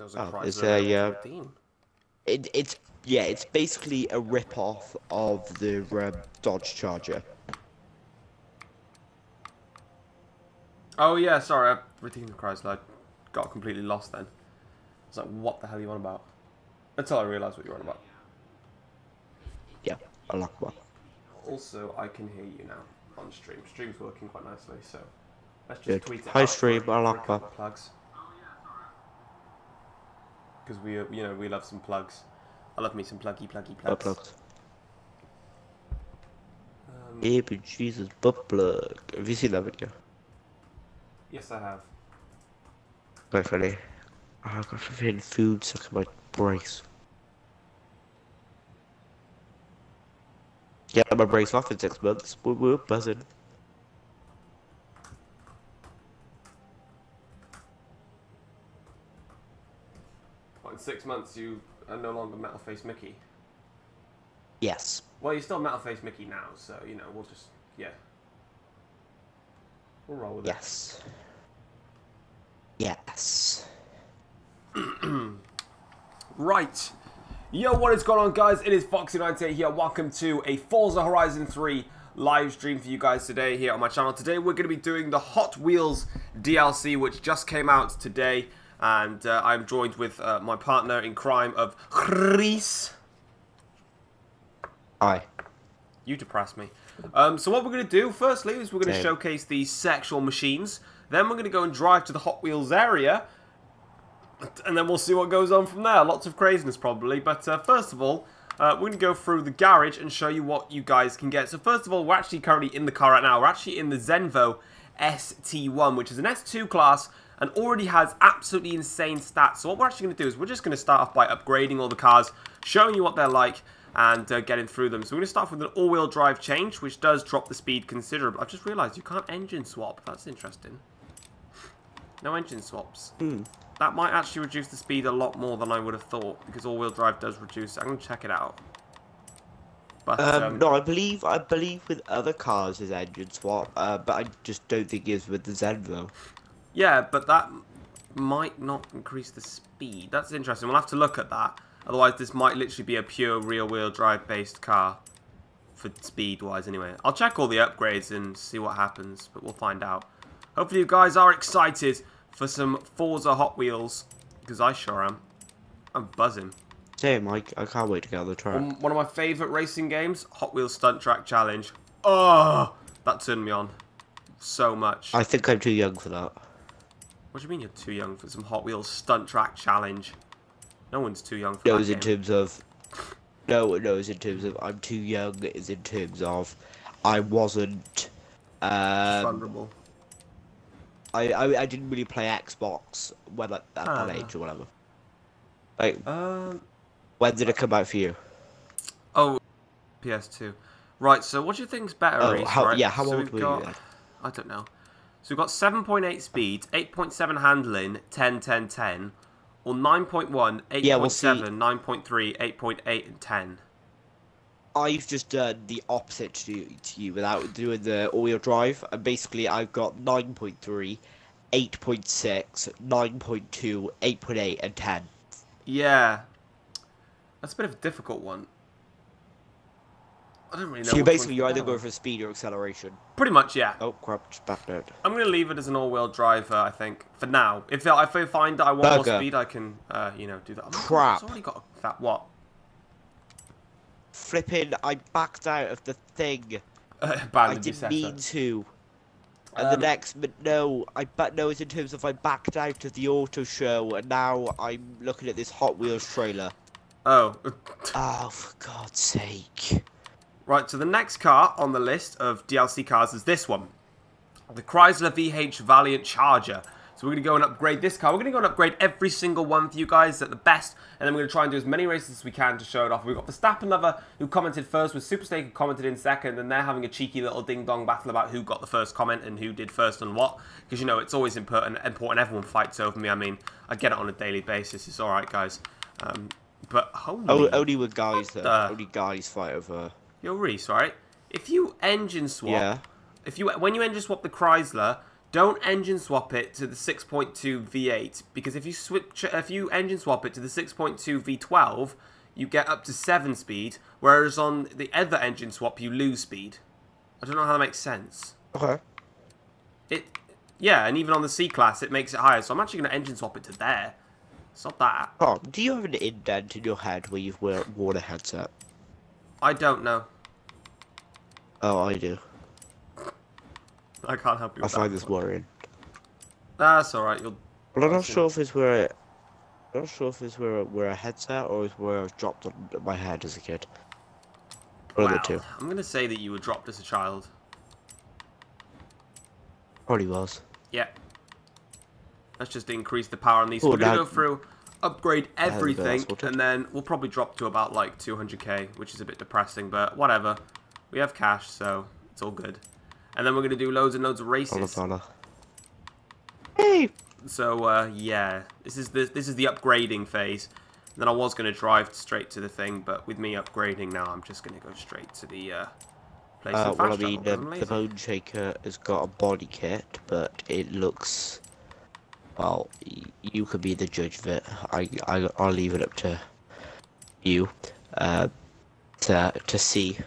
There's a Oh, Chrysler it's a, uh, 15. It, it's yeah, it's basically a rip-off of the um, Dodge Charger. Oh yeah, sorry, I redeemed the Chrysler. I got completely lost then. I was like, what the hell are you on about? Until I realised what you're on about. Yeah, I like one. Also, I can hear you now on stream. Stream's working quite nicely, so let's just Good. tweet it Hi, stream, for, I a like couple plugs. Because we, uh, you know, we love some plugs. I love me some pluggy, pluggy plugs. Butt plugs. Um, Yeah, but Jesus, butt plug. Have you seen that video? yes, I have. Quite funny. Oh, I got flipping food stuck in my brace. Yeah, my brace off in six months. We're, we're buzzing. Six months you are no longer Metal Face Mickey? Yes. Well, you're still Metal Face Mickey now, so, you know, we'll just, yeah. We'll roll with it. Yes. Yes. Right. Yo, what is going on, guys? It is Foxy98 here. Welcome to a Forza Horizon 3 live stream for you guys today here on my channel. Today, we're going to be doing the Hot Wheels DLC, which just came out today. And uh, I'm joined with uh, my partner in crime of Chris. Hi. You depress me. Um, so what we're going to do, firstly, is we're going to showcase these sexual machines. Then we're going to go and drive to the Hot Wheels area. And then we'll see what goes on from there. Lots of craziness, probably. But uh, first of all, uh, we're going to go through the garage and show you what you guys can get. So first of all, we're actually currently in the car right now. We're actually in the Zenvo ST1, which is an S2 class and already has absolutely insane stats. So what we're actually going to do is we're just going to start off by upgrading all the cars, showing you what they're like, and uh, getting through them. So we're going to start off with an all-wheel drive change, which does drop the speed considerably. I've just realised you can't engine swap. That's interesting. No engine swaps. Hmm. That might actually reduce the speed a lot more than I would have thought, because all-wheel drive does reduce. I'm going to check it out. But, Um, um, no, I believe I believe with other cars is engine swap, uh, but I just don't think it's with the Zenvo. Yeah, but that might not increase the speed. That's interesting. We'll have to look at that. Otherwise, this might literally be a pure rear-wheel drive-based car. For speed-wise, anyway. I'll check all the upgrades and see what happens, but we'll find out. Hopefully you guys are excited for some Forza Hot Wheels, because I sure am. I'm buzzing. Same, I, I can't wait to get on the track. One of my favourite racing games, Hot Wheels Stunt Track Challenge. Oh, that turned me on so much. I think I'm too young for that. What do you mean you're too young for some Hot Wheels Stunt Track Challenge? No one's too young for No, that it's in terms of. No, no, it's in terms of I'm too young. It's in terms of I wasn't. Um, Vulnerable. I, I I didn't really play Xbox when I, at that Ah. age or whatever. Like, Um. when did it come out for you? Oh, PS2. Right. So, what do you think's better? Oh, Reece, how- right? yeah, how so old were you then? I don't know. So we've got 7.8 speed, 8.7 handling, 10, 10, 10, or 9.1, 8.7, Yeah, we'll 9.3, 8.8, and 10. I've just done the opposite to you, to you without doing the all-wheel drive, and basically I've got 9.3, 8.6, 9.2, 8.8, and 10. Yeah. That's a bit of a difficult one. I don't really know. So you basically you're either going for speed or acceleration. Pretty much, yeah. Oh crap, just back out. I'm gonna leave it as an all-wheel drive. Uh, I think for now. If I, if I find that I want more speed, I can, uh, you know, do that. God, Crap. It's already got that. What? Flipping, I backed out of the thing. I didn't mean to. And Um, the next, but no, I but no, it's in terms of I backed out of the auto show, and now I'm looking at this Hot Wheels trailer. Oh. Oh, for God's sake! Right. So the next car on the list of DLC cars is this one, the Chrysler VH Valiant Charger. So we're gonna go and upgrade this car. We're gonna go and upgrade every single one for you guys at the best, and then we're gonna try and do as many races as we can to show it off. We've got Verstappen Lover who commented first, with Super Snake who commented in second, and they're having a cheeky little ding dong battle about who got the first comment and who did first and what. Because you know it's always important. Important everyone fights over me. I mean, I get it on a daily basis. It's all right, guys. Um, but holy, only with guys though. Only guys fight over. Yo Reese, right? If you engine swap, Yeah. if you when you engine swap the Chrysler don't engine swap it to the 6.2 V8 because if you switch, if you engine swap it to the 6.2 V12, you get up to 7 speed, whereas on the other engine swap you lose speed. I don't know how that makes sense. Okay. It, yeah, and even on the C class it makes it higher. So I'm actually going to engine swap it to there. Stop that. Tom, do you have an indent in your head where you've wear, worn a headset? I don't know. Oh, I do. I can't help you. I find this worrying. That's all right. You'll. But I'm not sure if it's where. I'm not sure if it's where where a headset or it's where I was dropped on my head as a kid. One of the two. I'm going to say that you were dropped as a child. Probably was. Yeah. Let's just increase the power on these. Cool, We're gonna go through, upgrade has a bit everything, sorted. and then we'll probably drop to about like 200k, which is a bit depressing, but whatever. We have cash, so it's all good. And then we're gonna do loads and loads of races. dollar. Hey! So uh, yeah, this is the this is the upgrading phase. then I was gonna drive straight to the thing, but with me upgrading now, I'm just gonna go straight to the uh, place. Uh, well, I fast travel, mean, 'cause um, the lazy. Bone Shaker has got a body kit, but it looks. Well, you could be the judge of it. I, I, I'll leave it up to you uh, to to see.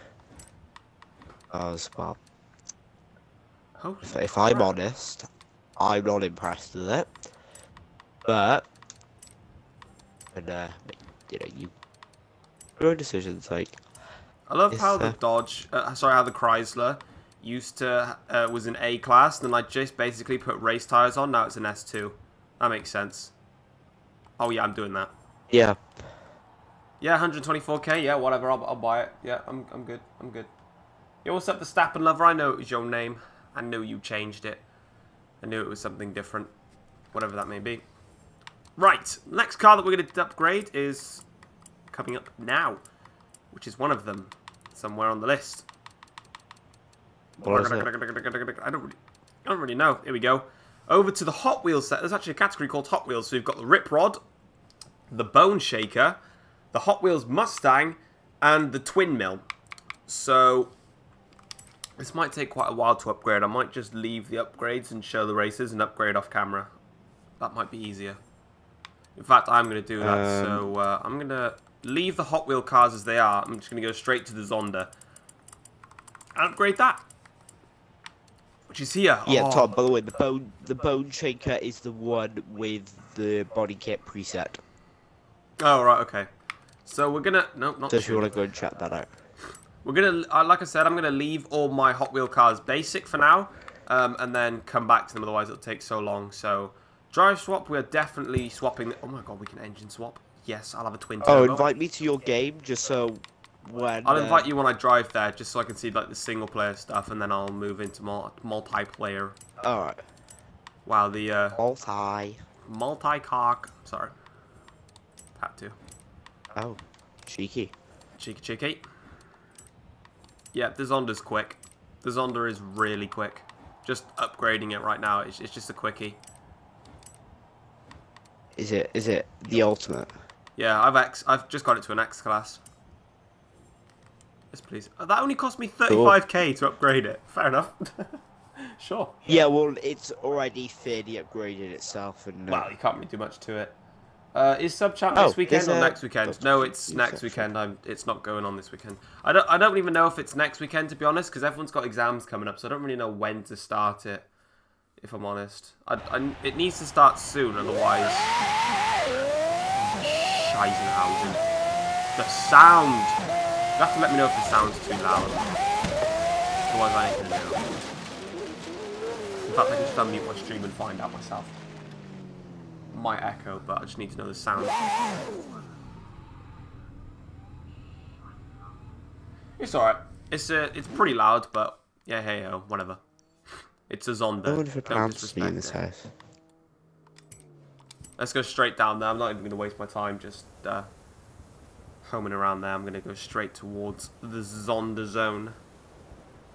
As well, Holy if, if I'm honest, I'm not impressed with it. But, and uh, you know, you your own decisions. Like, I love how the uh, Dodge, uh, sorry, how the Chrysler used to uh, was an A class, and then I just basically put race tires on. Now it's an S2. That makes sense. Oh yeah, I'm doing that. yeah, Yeah, 124k. Yeah, whatever. I'll, I'll buy it. Yeah, I'm I'm good. I'm good. Yo, what's up, Verstappen lover? I know it was your name. I knew you changed it. I knew it was something different, whatever that may be. Right, next car that we're going to upgrade is coming up now, which is one of them, somewhere on the list. What is it? I don't really, I don't really know. Here we go. Over to the Hot Wheels set. There's actually a category called Hot Wheels. So we've got the Rip Rod, the Bone Shaker, the Hot Wheels Mustang, and the Twin Mill. So this might take quite a while to upgrade. I might just leave the upgrades and show the races and upgrade off camera. That might be easier. In fact, I'm going to do that. Um, so uh, I'm going to leave the Hot Wheel cars as they are. I'm just going to go straight to the Zonda. And upgrade that. Is here. Yeah, Oh, Tom. By the way, the bone the bone shaker is the one with the body kit preset. Oh, right, okay. So we're going to... No, not if you want to go and check that out. We're gonna, uh, like I said, I'm gonna leave all my Hot Wheel cars basic for now, um, and then come back to them. Otherwise, it'll take so long. So, drive swap, we're definitely swapping. Oh my god, we can engine swap. Yes, I'll have a twin Oh, invite me to your game just so when I'll uh, invite you when I drive there, just so I can see like the single player stuff, and then I'll move into mul- multiplayer. All right. Wow, the uh, Multi. multi-cock. Sorry, had to. Oh, cheeky. Cheeky cheeky. Yeah, the Zonda's quick. The Zonda is really quick. Just upgrading it right now, it's, it's just a quickie. Is it? Is it the ultimate? Yeah, I've X. I've just got it to an X class. Yes, please. Uh, That only cost me 35k to upgrade it. Fair enough. sure. Yeah. Well, it's already fairly upgraded itself, and uh, Well, you can't really do much to it. Uh, is sub champ Oh, this weekend or next weekend? No, it's next weekend. I'm. It's not going on this weekend. I don't. I don't even know if it's next weekend to be honest, because everyone's got exams coming up, so I don't really know when to start it. If I'm honest, I, I- it needs to start soon, otherwise. Scheisenhausen. The sound. You have to let me know if the sound's too loud. Otherwise, I ain't gonna know. In fact, I can just unmute my stream and find out myself Might echo, but I just need to know the sound. It's alright. It's uh, it's pretty loud, but yeah, hey ho, whatever. It's a Zonda. no one for Don't pronounced me in this it. house. Let's go straight down there. I'm not even going to waste my time just uh, homing around there. I'm going to go straight towards the Zonda zone.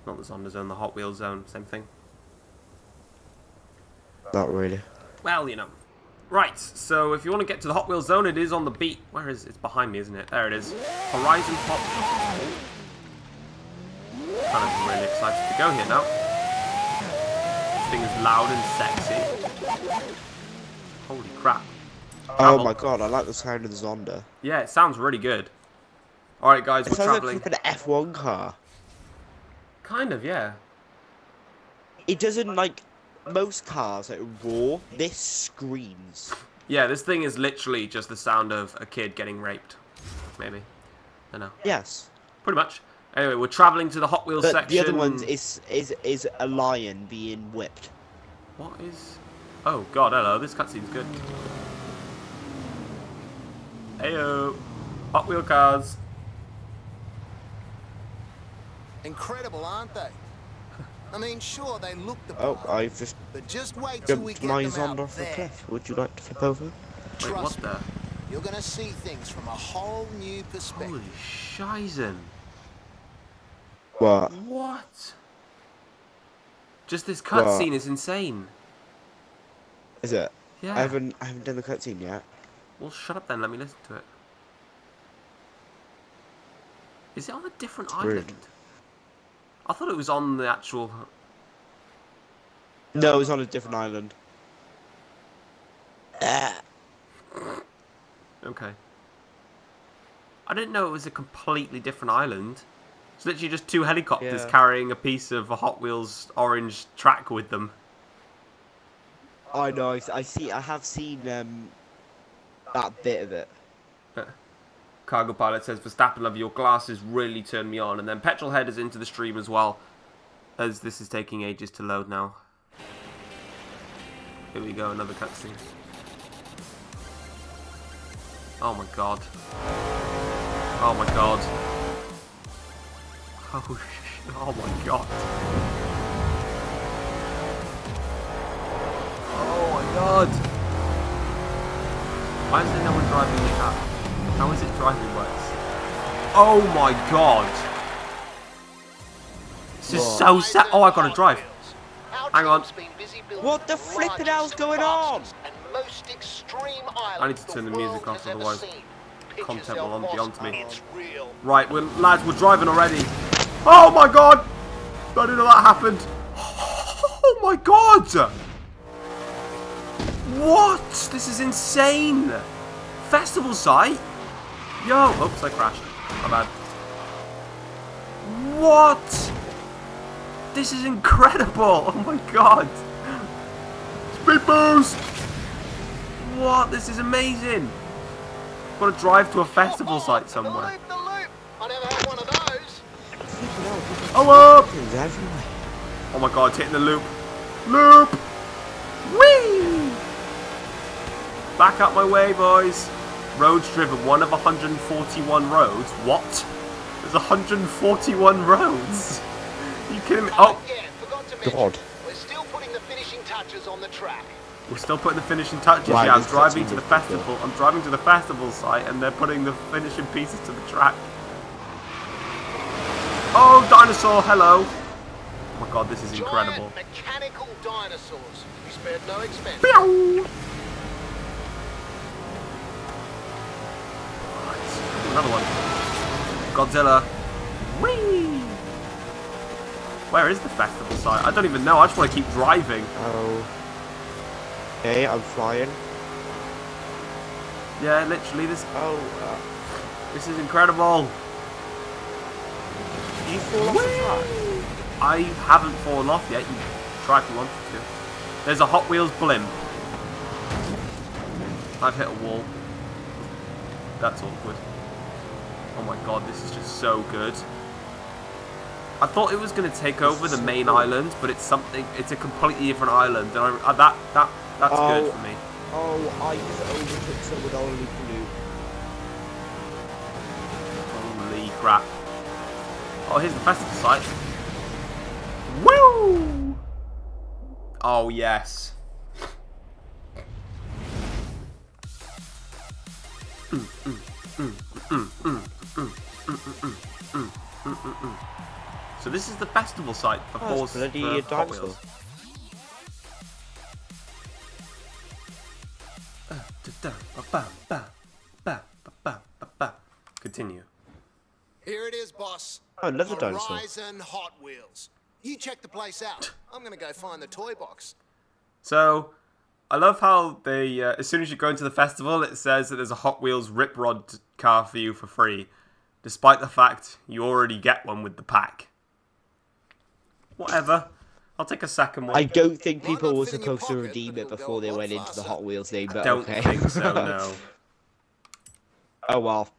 Not the Zonda zone, the Hot Wheels zone. Same thing. Not really. Well, you know. Right, so if you want to get to the Hot Wheels zone, it is on the beat. Where is it? It's behind me, isn't it? There it is. Horizon Hot Kind of really excited to go here now. This thing is loud and sexy. Holy crap. Oh my god, I like the sound of the Zonda. Yeah, it sounds really good. Alright guys, It we're sounds traveling. like an F1 car. Kind of, yeah. It doesn't like most cars like roar. This screams. Yeah, this thing is literally just the sound of a kid getting raped. Maybe. I don't know. Yes. Pretty much. Anyway, we're traveling to the Hot Wheels But section. the other one is is is a lion being whipped. What is... Oh, God, hello. This cutscene's good. Heyo. Hot Wheel cars. Incredible, aren't they? I mean, sure, they look the Oh, I've just but just wait till we jumped get my them Zonda off a there. cliff. Would you like to flip over? Wait, what Trust me, the... you're gonna see things from a whole new perspective. Holy shizen. What? What? Just this cutscene is insane. Is it? Yeah. I haven't I haven't done the cutscene yet. Well, shut up then. Let me listen to it. Is it on a different island? I thought it was on the actual... No, it's on a different island. Ah. Okay. I didn't know it was a completely different island. It's literally just two helicopters Yeah. carrying a piece of a Hot Wheels orange track with them. I know. I, I see. I have seen um that bit of it. Uh, cargo Pilot says, Verstappen, love your glasses really turned me on. And then Petrol Head is into the stream as well, as this is taking ages to load now. Here we go, another cutscene. Oh my god. Oh my god. Oh, oh my god. Oh my god. Why is there no one driving the car? How is it driving worse? Oh my god. This is so sad. Oh, I gotta drive. Hang on. What the flippin' hell's going on? I need to turn the music off, otherwise content will on- be onto me. Right, we're, lads, we're driving already. Oh my god! I didn't know that happened. Oh my god! What? This is insane! Festival site? Yo! Oops, I crashed. My bad. What? This is incredible! Oh my god! Speed boost! What? This is amazing! Got to drive to a festival site somewhere. The loop, the loop. I never had one of those. Oh up! Oh my god, it's hitting the loop. Loop! Whee! Back up my way, boys. Roads driven, one of 141 roads. What? There's 141 roads. you kidding me? Oh, Yeah, forgot to mention. God. We're still putting the finishing touches on the track. we're still putting the finishing touches. Right, yeah, I'm driving to the is pretty festival. I'm driving to the festival site, and they're putting the finishing pieces to the track. Oh, dinosaur! Hello. Oh my god, this is incredible. Giant mechanical dinosaurs. We spared no expense. Pew! Another one. Godzilla. Whee! Where is the festival site? I don't even know. I just want to keep driving. Oh. Okay, I'm flying. Yeah, literally, this Oh. Uh, this is incredible. you fall off the track? I haven't fallen off yet. You try if you wanted to. There's a Hot Wheels blimp. I've hit a wall. That's awkward. Oh my god, this is just so good. I thought it was going to take over the main island, but it's something. It's a completely different island, and I, uh, that that that's good Oh. for me. Oh, I just overtook someone on a loop Holy crap! Oh, here's the festival site. Woo! Oh yes. So this is the festival site for Oh, horse bloody for a Hot dinosaur. Wheels. Continue. Here it is, boss. Oh, another dinosaur. Horizon Hot Wheels. You check the place out. I'm gonna go find the toy box. So, I love how they, uh, as soon as you go into the festival, it says that there's a Hot Wheels Rip Rod car for you for free, despite the fact you already get one with the pack. Whatever. I'll take a second one. I don't think people were fit in supposed to redeem it before they went into the. Hot Wheels name, but don't okay. think so, no. oh well.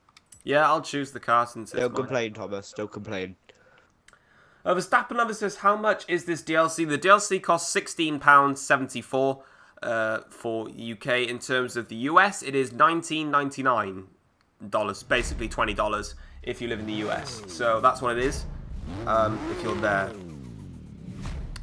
Yeah, I'll choose the car since it's Don't mine. complain, Thomas. Don't complain. Uh, Verstappen Lover says, how much is this DLC? The DLC costs £16.74 uh, for UK. In terms of the US, it is $19.99, basically $20 if you live in the US. So that's what it is, um, if you're there.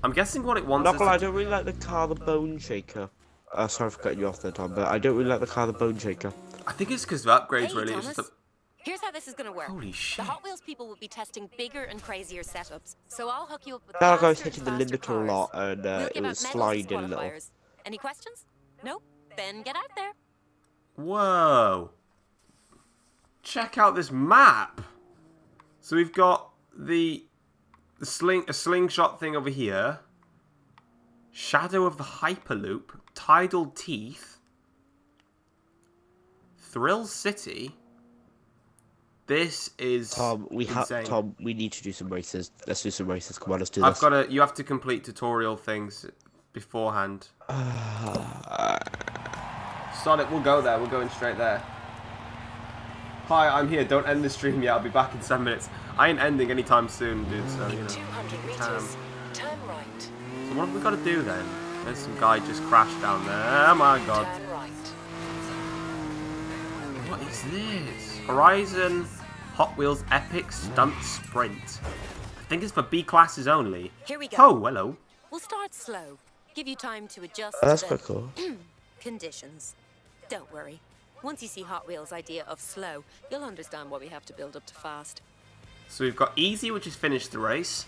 I'm guessing what it wants Not gonna lie, I don't really like the car, the Bone Shaker. Uh, sorry for cutting you off there, Tom, but I don't really like the car, the Bone Shaker. I think it's because of upgrades, Hey, really. Thomas. It's just a... Here's how this is gonna work. Holy shit. The Hot Wheels people will be testing bigger and crazier setups, so I'll hook you up with Felt like I was hitting the limiter a lot, and uh, We'll it was sliding a little. Qualifiers. Any questions? Nope. Then get out there. Whoa. Check out this map. So we've got the, the sling a slingshot thing over here. Shadow of the Hyperloop, Tidal Teeth, Thrill City. This is Tom, we have insane. Tom. We need to do some races. Let's do some races. Come on, let's do I've this. got to. You have to complete tutorial things beforehand. Start it. We'll go there. We're going straight there. Hi, I'm here. Don't end the stream yet. I'll be back in seven minutes. I ain't ending anytime soon, dude. So you know. 200 meters, turn right. So what have we got to do then? There's some guy just crashed down there. Oh my god. right. What is this? Horizon Hot Wheels Epic Stunt Sprint. I think it's for B classes only. Here we go. Oh, hello. We'll start slow. Give you time to adjust Oh, that's to the quite cool. conditions. Don't worry. Once you see Hot Wheels' idea of slow, you'll understand why we have to build up to fast. So we've got easy, which is finish the race.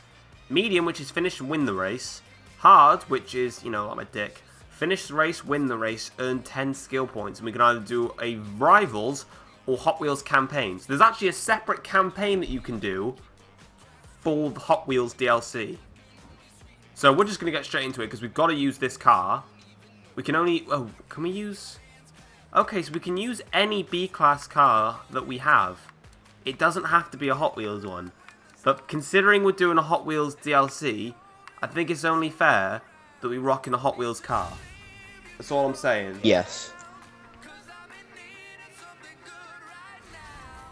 Medium, which is finish and win the race. Hard, which is, you know, like my dick. Finish the race, win the race, earn 10 skill points. And we can either do a Rivals or Hot Wheels campaign. There's actually a separate campaign that you can do for the Hot Wheels DLC. So we're just going to get straight into it because we've got to use this car. We can only... Oh, can we use... Okay, so we can use any B-class car that we have. It doesn't have to be a Hot Wheels one. But considering we're doing a Hot Wheels DLC, I think it's only fair that we rock in a Hot Wheels car. That's all I'm saying. Yes.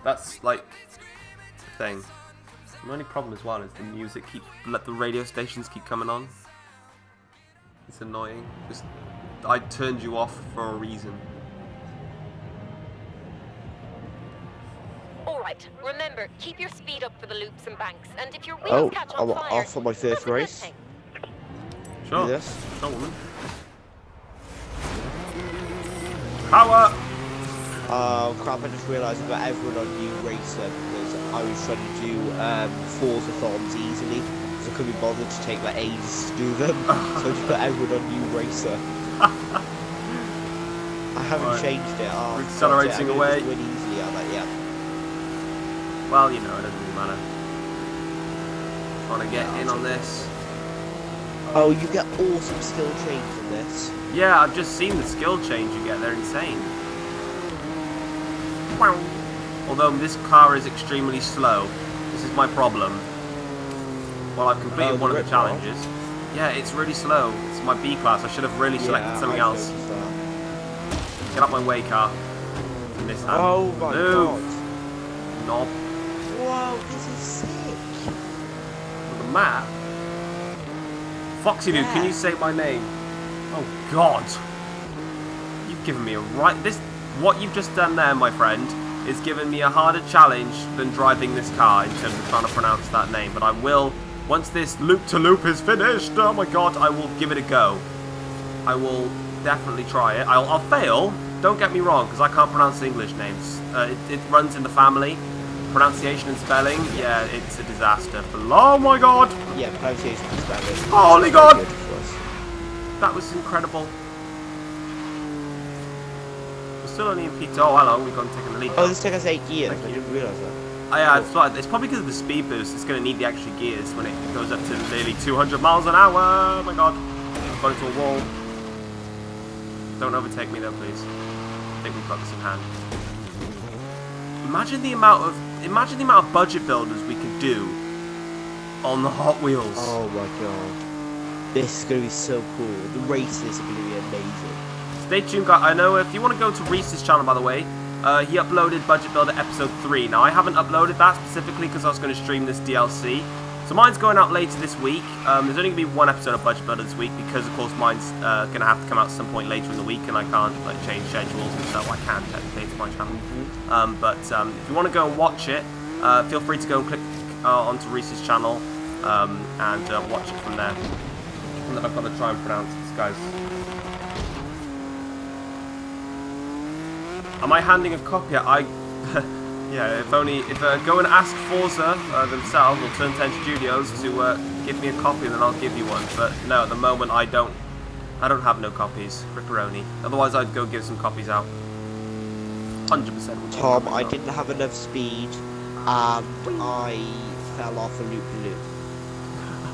That's like thing. My only problem as well is the music keep let the radio stations keep coming on. It's annoying. Just I turned you off for a reason. All right. Remember, keep your speed up for the loops and banks, and if your wheels Oh, catch on I'm fire, off on my first that's a good race. thing. Sure. Do this. Sure, woman. Power! Oh crap! I just realised I've got everyone on new racer because I was trying to do um, Forzathons easily, so I couldn't be bothered to take my ages to do them. so I just put everyone on new racer. I haven't Right. changed it. Oh, We're accelerating yeah, away. Win easily. I'm like, yeah. Well, you know, it doesn't really matter. Trying to get in on this. Oh, you get awesome skill change in this. Yeah, I've just seen the skill change you get. They're insane. Wow. Although this car is extremely slow. This is my problem. Well, I've completed Oh, one of the the red car? challenges. Yeah, it's really slow. It's my B class. I should have really selected yeah, something I else. noticed that. Get out my way, car. In this hand. Oh my Move. god. Knob. Whoa, this is sick. The map. Foxy dude, can you say my name? Oh God! You've given me a right. This what you've just done there, my friend, is giving me a harder challenge than driving this car in terms of trying to pronounce that name. But I will once this loop to loop is finished. Oh my God! I will give it a go. I will definitely try it. I'll, I'll fail. Don't get me wrong, because I can't pronounce English names. Uh, it, it runs in the family. Pronunciation and spelling, yeah, it's a disaster. But, oh my God! Yeah, pronunciation is better. Holy God! good for us. That was incredible. Still only in P2. Oh, hello, we've gone taking the lead. Oh, this took us eight years. Thank I you. didn't realise that. Oh, yeah, it's, like, it's probably because of the speed boost. It's going to need the extra gears when it goes up to nearly 200 miles an hour. Oh my god. I've into a wall. Don't overtake me though, please. I think we've got this in hand. Imagine the amount of imagine the amount of budget builders we could do on the Hot Wheels. Oh my god. This is gonna be so cool. The races are gonna be amazing. Stay tuned, guys. I know if you want to go to Reese's channel, by the way, uh, he uploaded Budget Builder Episode 3. Now, I haven't uploaded that specifically because I was going to stream this DLC. So mine's going out later this week. Um, there's only going to be one episode of Budget Builder this week because, of course, mine's uh, going to have to come out at some point later in the week and I can't like change schedules and stuff. I can technically to my channel. Um, but um, if you want to go and watch it, uh, feel free to go and click uh, onto Reese's channel um, and uh, watch it from there. And then I've got to try and pronounce this guy's. Am I handing a copy? I. Yeah, if only if uh, go and ask Forza uh, themselves or Turn 10 Studios to uh, give me a copy, then I'll give you one. But no, at the moment I don't. I don't have no copies. Ripperoni. Otherwise, I'd go give some copies out. Hundred percent. Tom, I didn't have enough speed and I fell off a loop loop.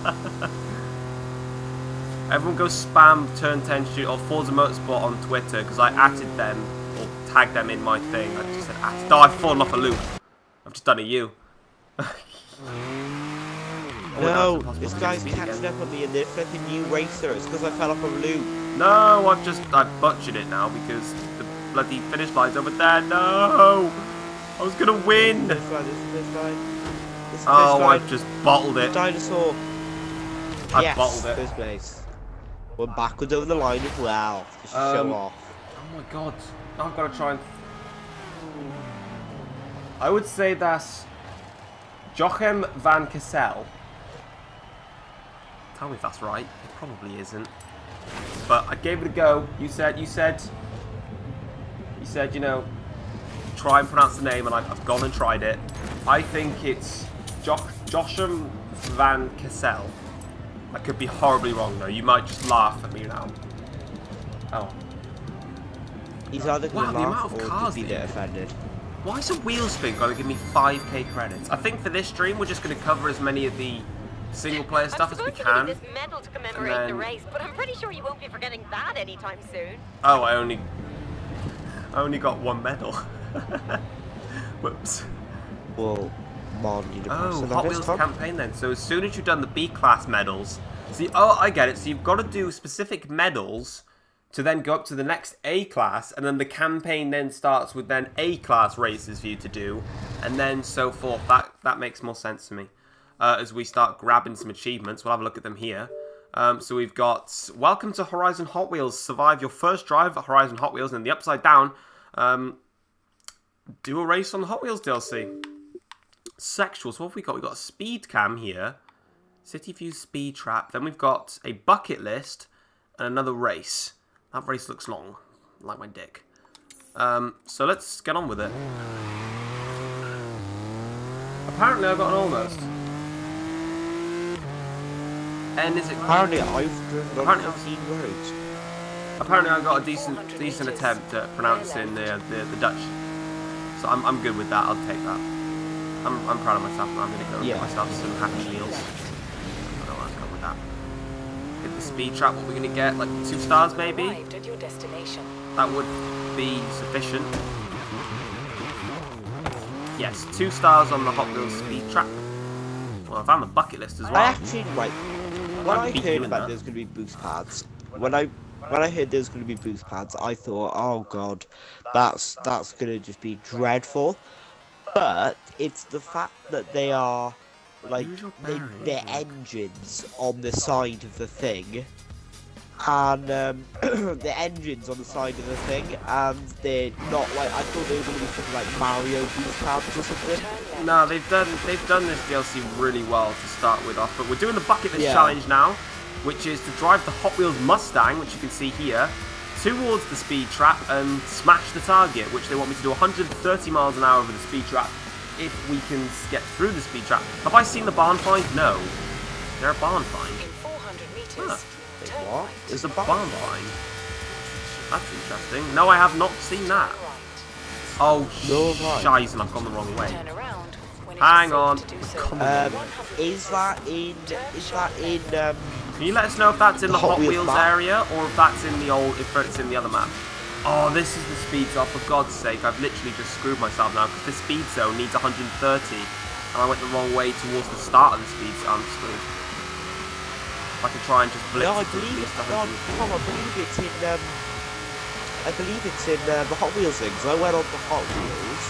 Everyone go spam Turn 10 Studio or Forza Motorsport on Twitter because I added them tagged them in my thing. I just said added. Oh, I've fallen off a loop. I've just done a U. Oh, No, this guy's catching up on me and they're flipping new racers It's because I fell off a loop. No, I've just I've butchered it now because the bloody finish line's over there. No, I was gonna win. This line, this is this line. This Oh, line. I've just bottled it. Dinosaur. I've yes, bottled it. First place. We're backwards over the line as well. Just Um, show off. Oh my god, I've got to try and. I would say that's Jochem van Kessel. Tell me if that's right. It probably isn't. But I gave it a go. You said, you said, you said, you know, try and pronounce the name, and I've, I've gone and tried it. I think it's jo Jochem van Kessel. I could be horribly wrong though. You might just laugh at me now. Oh, He's either wow, going the to amount laugh of or cars to be here. there offended. Why is a wheel spin going to give me 5k credits? I think for this stream we're just going to cover as many of the single player stuff I'm as we supposed to can. this medal to commemorate then- the race, but I'm pretty sure you won't be forgetting that anytime soon. Oh, I only I only got one medal. Whoops. Well, Mon, you Oh, oh, Hot Wheels campaign then. So as soon as you've done the B class medals, see, oh, I get it. So you've got to do specific medals to then go up to the next A class, and then the campaign then starts with then A class races for you to do, and then so forth. That that makes more sense to me. Uh, as we start grabbing some achievements, we'll have a look at them here. Um, so we've got Welcome to Horizon Hot Wheels. Survive your first drive at Horizon Hot Wheels, and the Upside Down. Um, do a race on the Hot Wheels DLC. Sexuals. What have we got? We've got a speed cam here. City View Speed Trap. Then we've got a bucket list and another race. That race looks long. Like my dick. Um, so let's get on with it. Apparently I got an almost. And is it... Apparently, I've driven Apparently- 15 roads. Apparently I got a decent decent attempt at pronouncing the, the, the Dutch. So I'm, I'm good with that. I'll take that. I'm, I'm proud of myself. I'm going to go Yeah. get myself some happy meals. I don't know what's going with that. Hit the speed trap. What we're going to get? Like two stars maybe? At your destination. That would be sufficient. Yes, two stars on the Hot Wheels speed trap. Well, I found the bucket list as well. I well. actually, right, when I'd I heard you about that. there's going to be boost pads, when I when I heard there's going to be boost pads, I thought, oh god, that's that's going to just be dreadful. But it's the fact that they are like the, your they, bearings, they're yeah. engines on the side of the thing, and um, the engines on the side of the thing, and they're not like I thought they were going to be something like Mario boost pads or something. No, they've done they've done this DLC really well to start with off, but we're doing the bucket list Yeah. challenge now, which is to drive the Hot Wheels Mustang, which you can see here, towards the speed trap and smash the target, which they want me to do 130 miles an hour over the speed trap if we can get through the speed trap. Have I seen the barn find? No. Is there a barn find? In 400 meters, Huh. turn what? right. There's a barn find. That's interesting. No, I have not seen that. Turn right. Oh, No, right. shizen, I've gone the wrong way. Turn around when Hang on. to do so. Come Um, is that in? Is that in? Um, Can you let us know if that's in the The Hot Hot Wheels Wheels area or if that's in the old, if it's in the other map? Oh, this is the speed zone. For God's sake, I've literally just screwed myself now because the speed zone needs 130, and I went the wrong way towards the start of the speed zone. I'm screwed. I could try and just blitz no, I it believe it's. No, Tom, I believe it's in. Um, I believe it's in uh, the Hot Wheels thing. So I went on the Hot Wheels,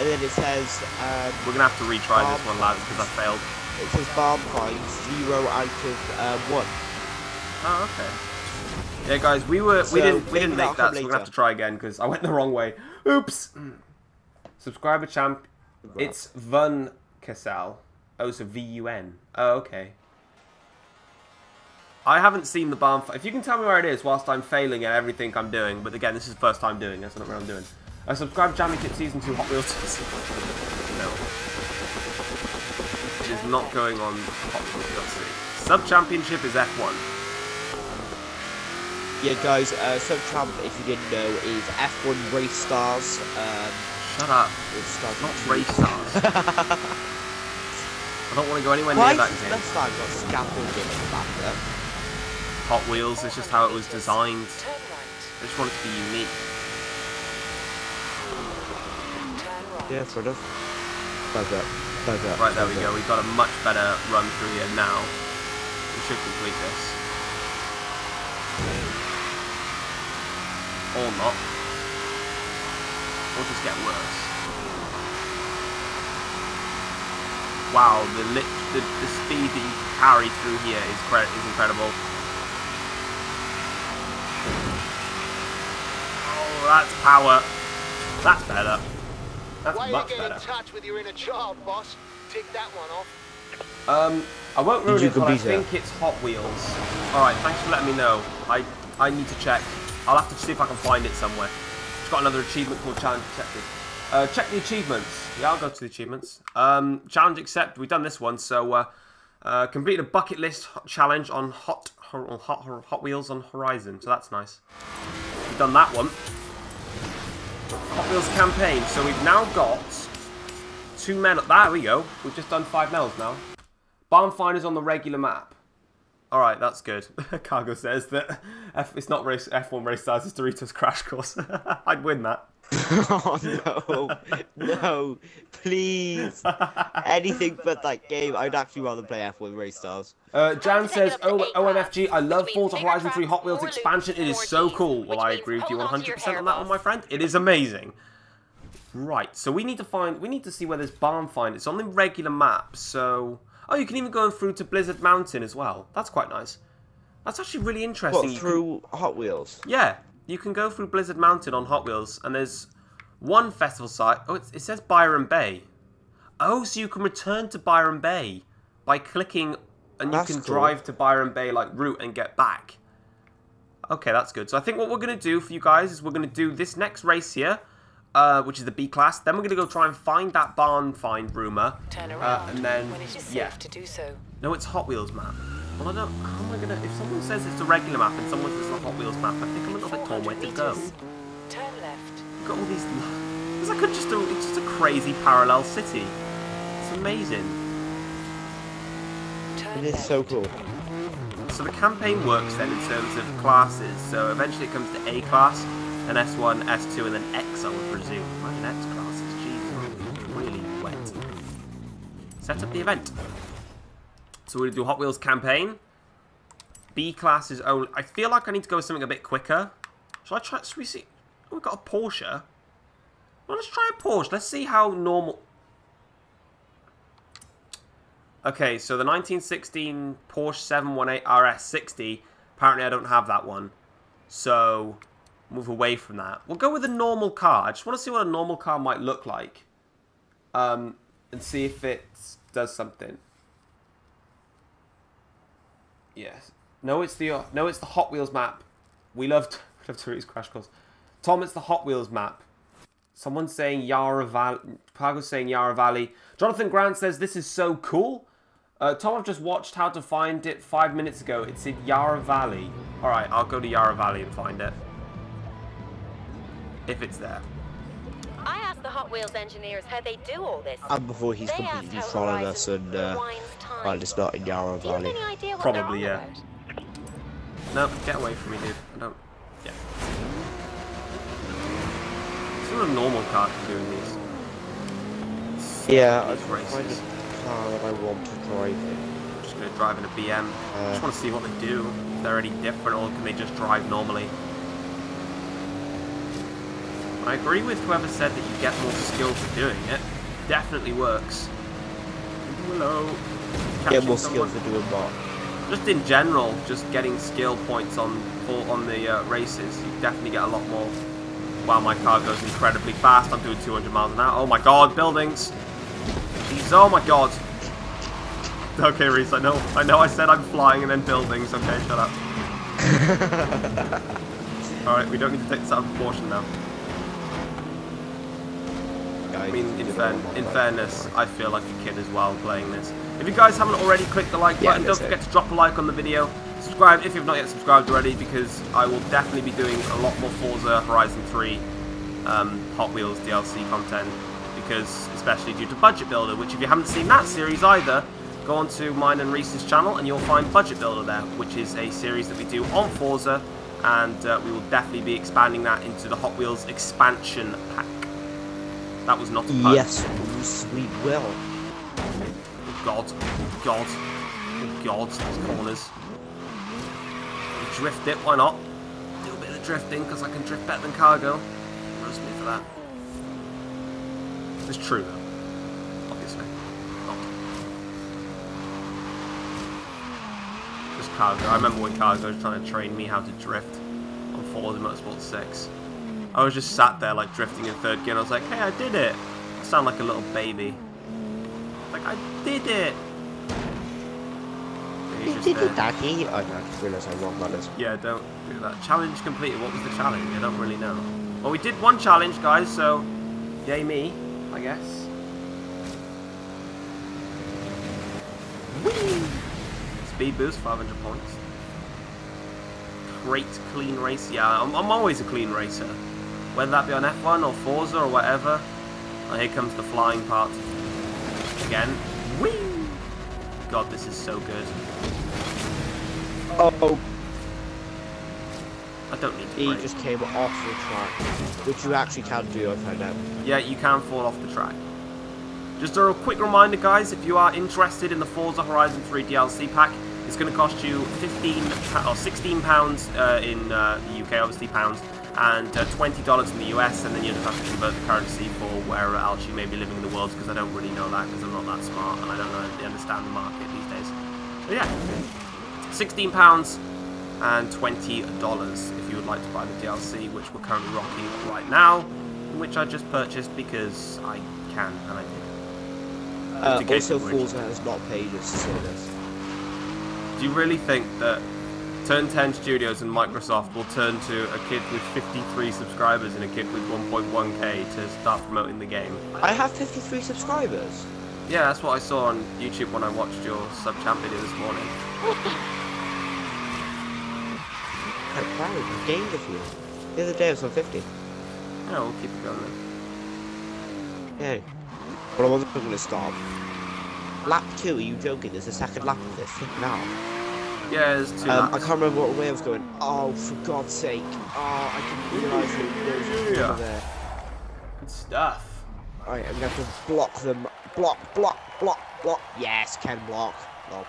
and then it says. Um, We're gonna have to retry this one, lads, because I failed. it says barn finds zero out of uh, one. Oh, okay. Yeah, guys, we were we didn't we didn't make that, so we're gonna have to try again because I went the wrong way. Oops. Subscriber champ. It's Vun Cassell. Oh, so V U N. Oh, okay. I haven't seen the barn. If you can tell me where it is whilst I'm failing at everything I'm doing, but again, this is the first time doing so I don't know what I'm doing. I subscribe Kit Season 2 Hot Wheels. no. It is not going on Hot Wheels. Sub Championship is F1. Yeah, guys. Uh, so Trump, if you didn't know, is F1 Race Stars. Um, Shut up. it's stars Not race stars. I don't want to go anywhere near Why that is game. this time got scaffolding in the back there? Hot Wheels is just how it was designed. I just want it to be unique. Turn right. Yeah, sort of. Bug up. Bug up. Right, there we go. We've got a much better run through here now. We should complete this. Or not. Or just get worse. Wow, the, lit, the, the speed that you carry through here is, cre- is incredible. Oh, that's power. That's better. That's Way much to get better. in touch with your inner child, boss. Tick that one off. Um, I won't Did ruin you it, but I think it's Hot Wheels. Alright, thanks for letting me know. I I need to check. I'll have to see if I can find it somewhere. It's got another achievement called Challenge Accepted. Uh, check the achievements. Yeah, I'll go to the achievements. Um, challenge Accept. We've done this one, so uh, uh, complete a bucket list challenge on Hot, on Hot Hot Wheels on Horizon. So that's nice. We've done that one. Hot Wheels campaign. So we've now got two men. There we go. We've just done five medals now. Barn Finders on the regular map. Alright, that's good. Cargo says that F- it's not race F1 race stars, it's Doritos Crash Course. I'd win that. oh no, no, please. Anything but that game. I'd actually rather play F1 Race Stars. Uh, Jan says, it up to oh, eight OMFG, I love which Forza Horizon 3 Hot Wheels expansion. It is so cool. Well, I agree with you hold on to your 100% on that one, my friend. It is amazing. Right, so we need to find, we need to see where this barn find. It's on the regular map, so... Oh, you can even go through to Blizzard Mountain as well. That's quite nice. That's actually really interesting. What You can- through Hot Wheels? Yeah, you can go through Blizzard Mountain on Hot Wheels, and there's one festival site. Oh, it's, it says Byron Bay. Oh, so you can return to Byron Bay by clicking, and you can cool. drive to Byron Bay like route and get back. Okay, that's good. So I think what we're gonna do for you guys is we're gonna do this next race here, uh, which is the B class. Then we're gonna go try and find that barn find rumor. Turn Uh, around and then when it is safe yeah. to do so. No, it's Hot Wheels map. Well, I don't. How am I gonna? If someone says it's a regular map and someone says it's a Hot Wheels map, I think I'm a little bit torn where 400 to go. Turn left. You've got all these. It's like a, just a, it's just a crazy parallel city. It's amazing. It is so cool. So the campaign works then in terms of classes. So eventually it comes to A class, then S1, S2, and then X, I would presume. Imagine X classes. Jeez, really wet. Set up the event. So we're gonna do Hot Wheels campaign. B class is only. I feel like I need to go with something a bit quicker. Shall I try? Should we see? Oh, we've got a Porsche. Well, let's try a Porsche. Let's see how normal. Okay, so the 1916 Porsche 718 RS60. Apparently, I don't have that one. So, move away from that. We'll go with a normal car. I just want to see what a normal car might look like. Um, and see if it does something. Yes. No, it's the uh, no, it's the Hot Wheels map. We love to read Crash Course. Tom, it's the Hot Wheels map. Someone's saying Yarra Valley. Pago's saying Yarra Valley. Jonathan Grant says this is so cool. Uh, Tom, I've just watched how to find it five minutes ago. It's in Yarra Valley. All right, I'll go to Yarra Valley and find it if it's there. I asked the Hot Hot Wheels engineers how they do all this. And before he's They asked completely followed us and uh, winds time. well, it's not in Yarra Do Valley. any idea what Probably, yeah. on? No, get away from me, dude. I don't. Yeah. It's not a normal car for doing these. Yeah, I These can find a car that I want to drive in. I'm just gonna drive in a BM. I Uh, just want to see what they do. If they're any different, or can they just drive normally? I agree with whoever said that you get more skill for doing it. Definitely works. Hello. Get more skill for doing what? Just in general, just getting skill points on on the uh, races, you definitely get a lot more. Wow, my car goes incredibly fast. I'm doing 200 miles an hour. Oh my god, buildings! Jeez, oh my god. Okay, Reese, I know, I know. I said I'm flying and then buildings. Okay, shut up. All right, we don't need to take this out of proportion now. I mean, in, fair, in fairness, I feel like a kid as well playing this. If you guys haven't already clicked the like Yeah, button, don't that's it. forget to drop a like on the video. Subscribe if you've not yet subscribed already, because I will definitely be doing a lot more Forza Horizon 3 um, Hot Wheels DLC content, because especially due to Budget Builder, which if you haven't seen that series either, go on to mine and Reese's channel and you'll find Budget Builder there, which is a series that we do on Forza, and uh, we will definitely be expanding that into the Hot Wheels expansion pack. That was not a pun. Yes, Bruce, we will. Oh God. Oh God. Oh God. These corners. Drift it, why not? Do a bit of drifting, because I can drift better than cargo. Roast me for that. It's true, though. Obviously. Not. Just cargo. I remember when cargo was trying to train me how to drift on Forza Motorsport 6. I was just sat there, like, drifting in third gear, and I was like, hey, I did it! I sound like a little baby. Like, I did it! You did it, Daddy. I just realised wrong that is. Yeah, don't do that. Challenge completed. What was the challenge? I don't really know. Well, we did one challenge, guys, so yay me, I guess. Whee! Speed boost, 500 points. Great clean race. Yeah, I'm, I'm always a clean racer. Whether that be on F1 or Forza or whatever. Oh, here comes the flying part. Again. Whee! God, this is so good. Oh, I don't need to he brake. just came off the track, which you actually can do, I found out. Yeah, you can fall off the track. Just a real quick reminder, guys, if you are interested in the Forza Horizon 3 DLC pack, it's going to cost you 15 or 16 pounds uh, in uh, the UK, obviously pounds, and uh, 20 dollars in the US, and then you just have to convert the currency for wherever else you may be living in the world, because I don't really know that, because I'm not that smart, and I don't know they understand the market these days. So yeah, 16 pounds and 20 dollars if you would like to buy the DLC, which we're currently rocking right now, which I just purchased because I can and I did. Uh, also. Forza has not paid us to say this. Do you really think that Turn 10 Studios and Microsoft will turn to a kid with 53 subscribers and a kid with 1.1k to start promoting the game? I have 53 subscribers. Yeah, that's what I saw on YouTube when I watched your sub champ video this morning. I'm proud. I gained a few. The other day I was on 50. Yeah, we'll keep it going then. Yeah. But I wasn't going to stop. Lap 2, are you joking? There's a second lap of this. Now. Yeah, there's two Um, I can't remember what way I was going. Oh, for God's sake. Oh, I didn't realise that there was Yeah. over there. Good stuff. Alright, I'm going to have to block them. Block, block, block, block. Yes, can block. Lol.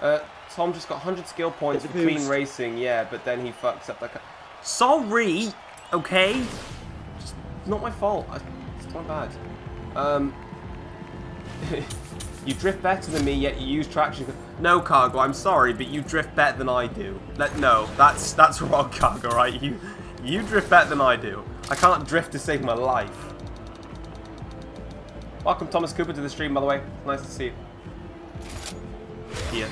Uh, Tom just got 100 skill points for clean racing, yeah, but then he fucks up like a... Sorry! Okay? Just not my fault. I, it's not bad. Um... you drift better than me, yet you use traction... No, Cargo, I'm sorry, but you drift better than I do. Let, no, that's that's wrong, Cargo, right? You, you drift better than I do. I can't drift to save my life. Welcome, Thomas Cooper, to the stream, by the way. Nice to see you. Here.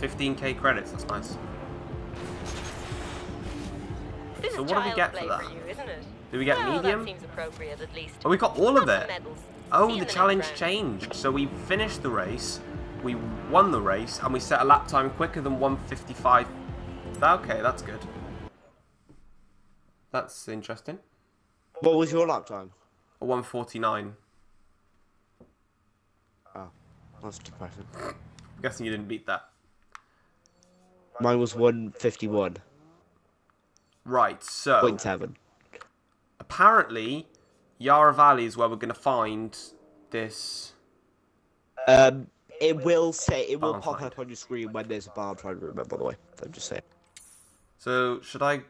15k credits, that's nice. This So what do we get for that? you, isn't it? Do we get well, medium? That seems appropriate, at least. Oh, we got all of it. medals. See Oh, you the challenge changed. So we finished the race, we won the race, and we set a lap time quicker than 155. Okay, that's good. That's interesting. What was your lap time? a 149. Oh, ah, that's depressing. I'm guessing you didn't beat that. Mine was 151. Right, so apparently Yarra Valley is where we're going to find this. Um, it will say it will pop find. up on your screen when there's a barn find rumor. By the way, I'm just saying. So should I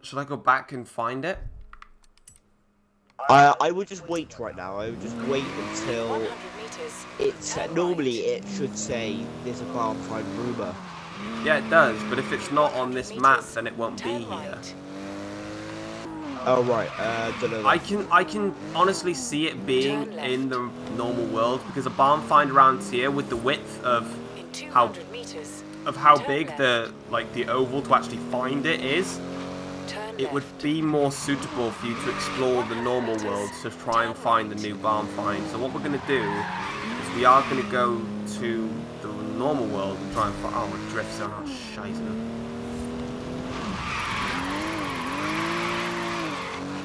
should I go back and find it? I I would just wait right now. I would just wait until it's Turn normally it should say there's a barn find rumor. Yeah, it does, but if it's not on this map, then it won't be here. Right. Oh right, uh, don't know. I can I can honestly see it being in the normal world because a barn find around here with the width of How- meters. of how big left. the like the oval to actually find it is, Turn it would left. be more suitable for you to explore the normal world to try and find the new barn find. So what we're gonna do is we are gonna go to the normal world and try and find. Oh, my drift zone. Oh, scheiße.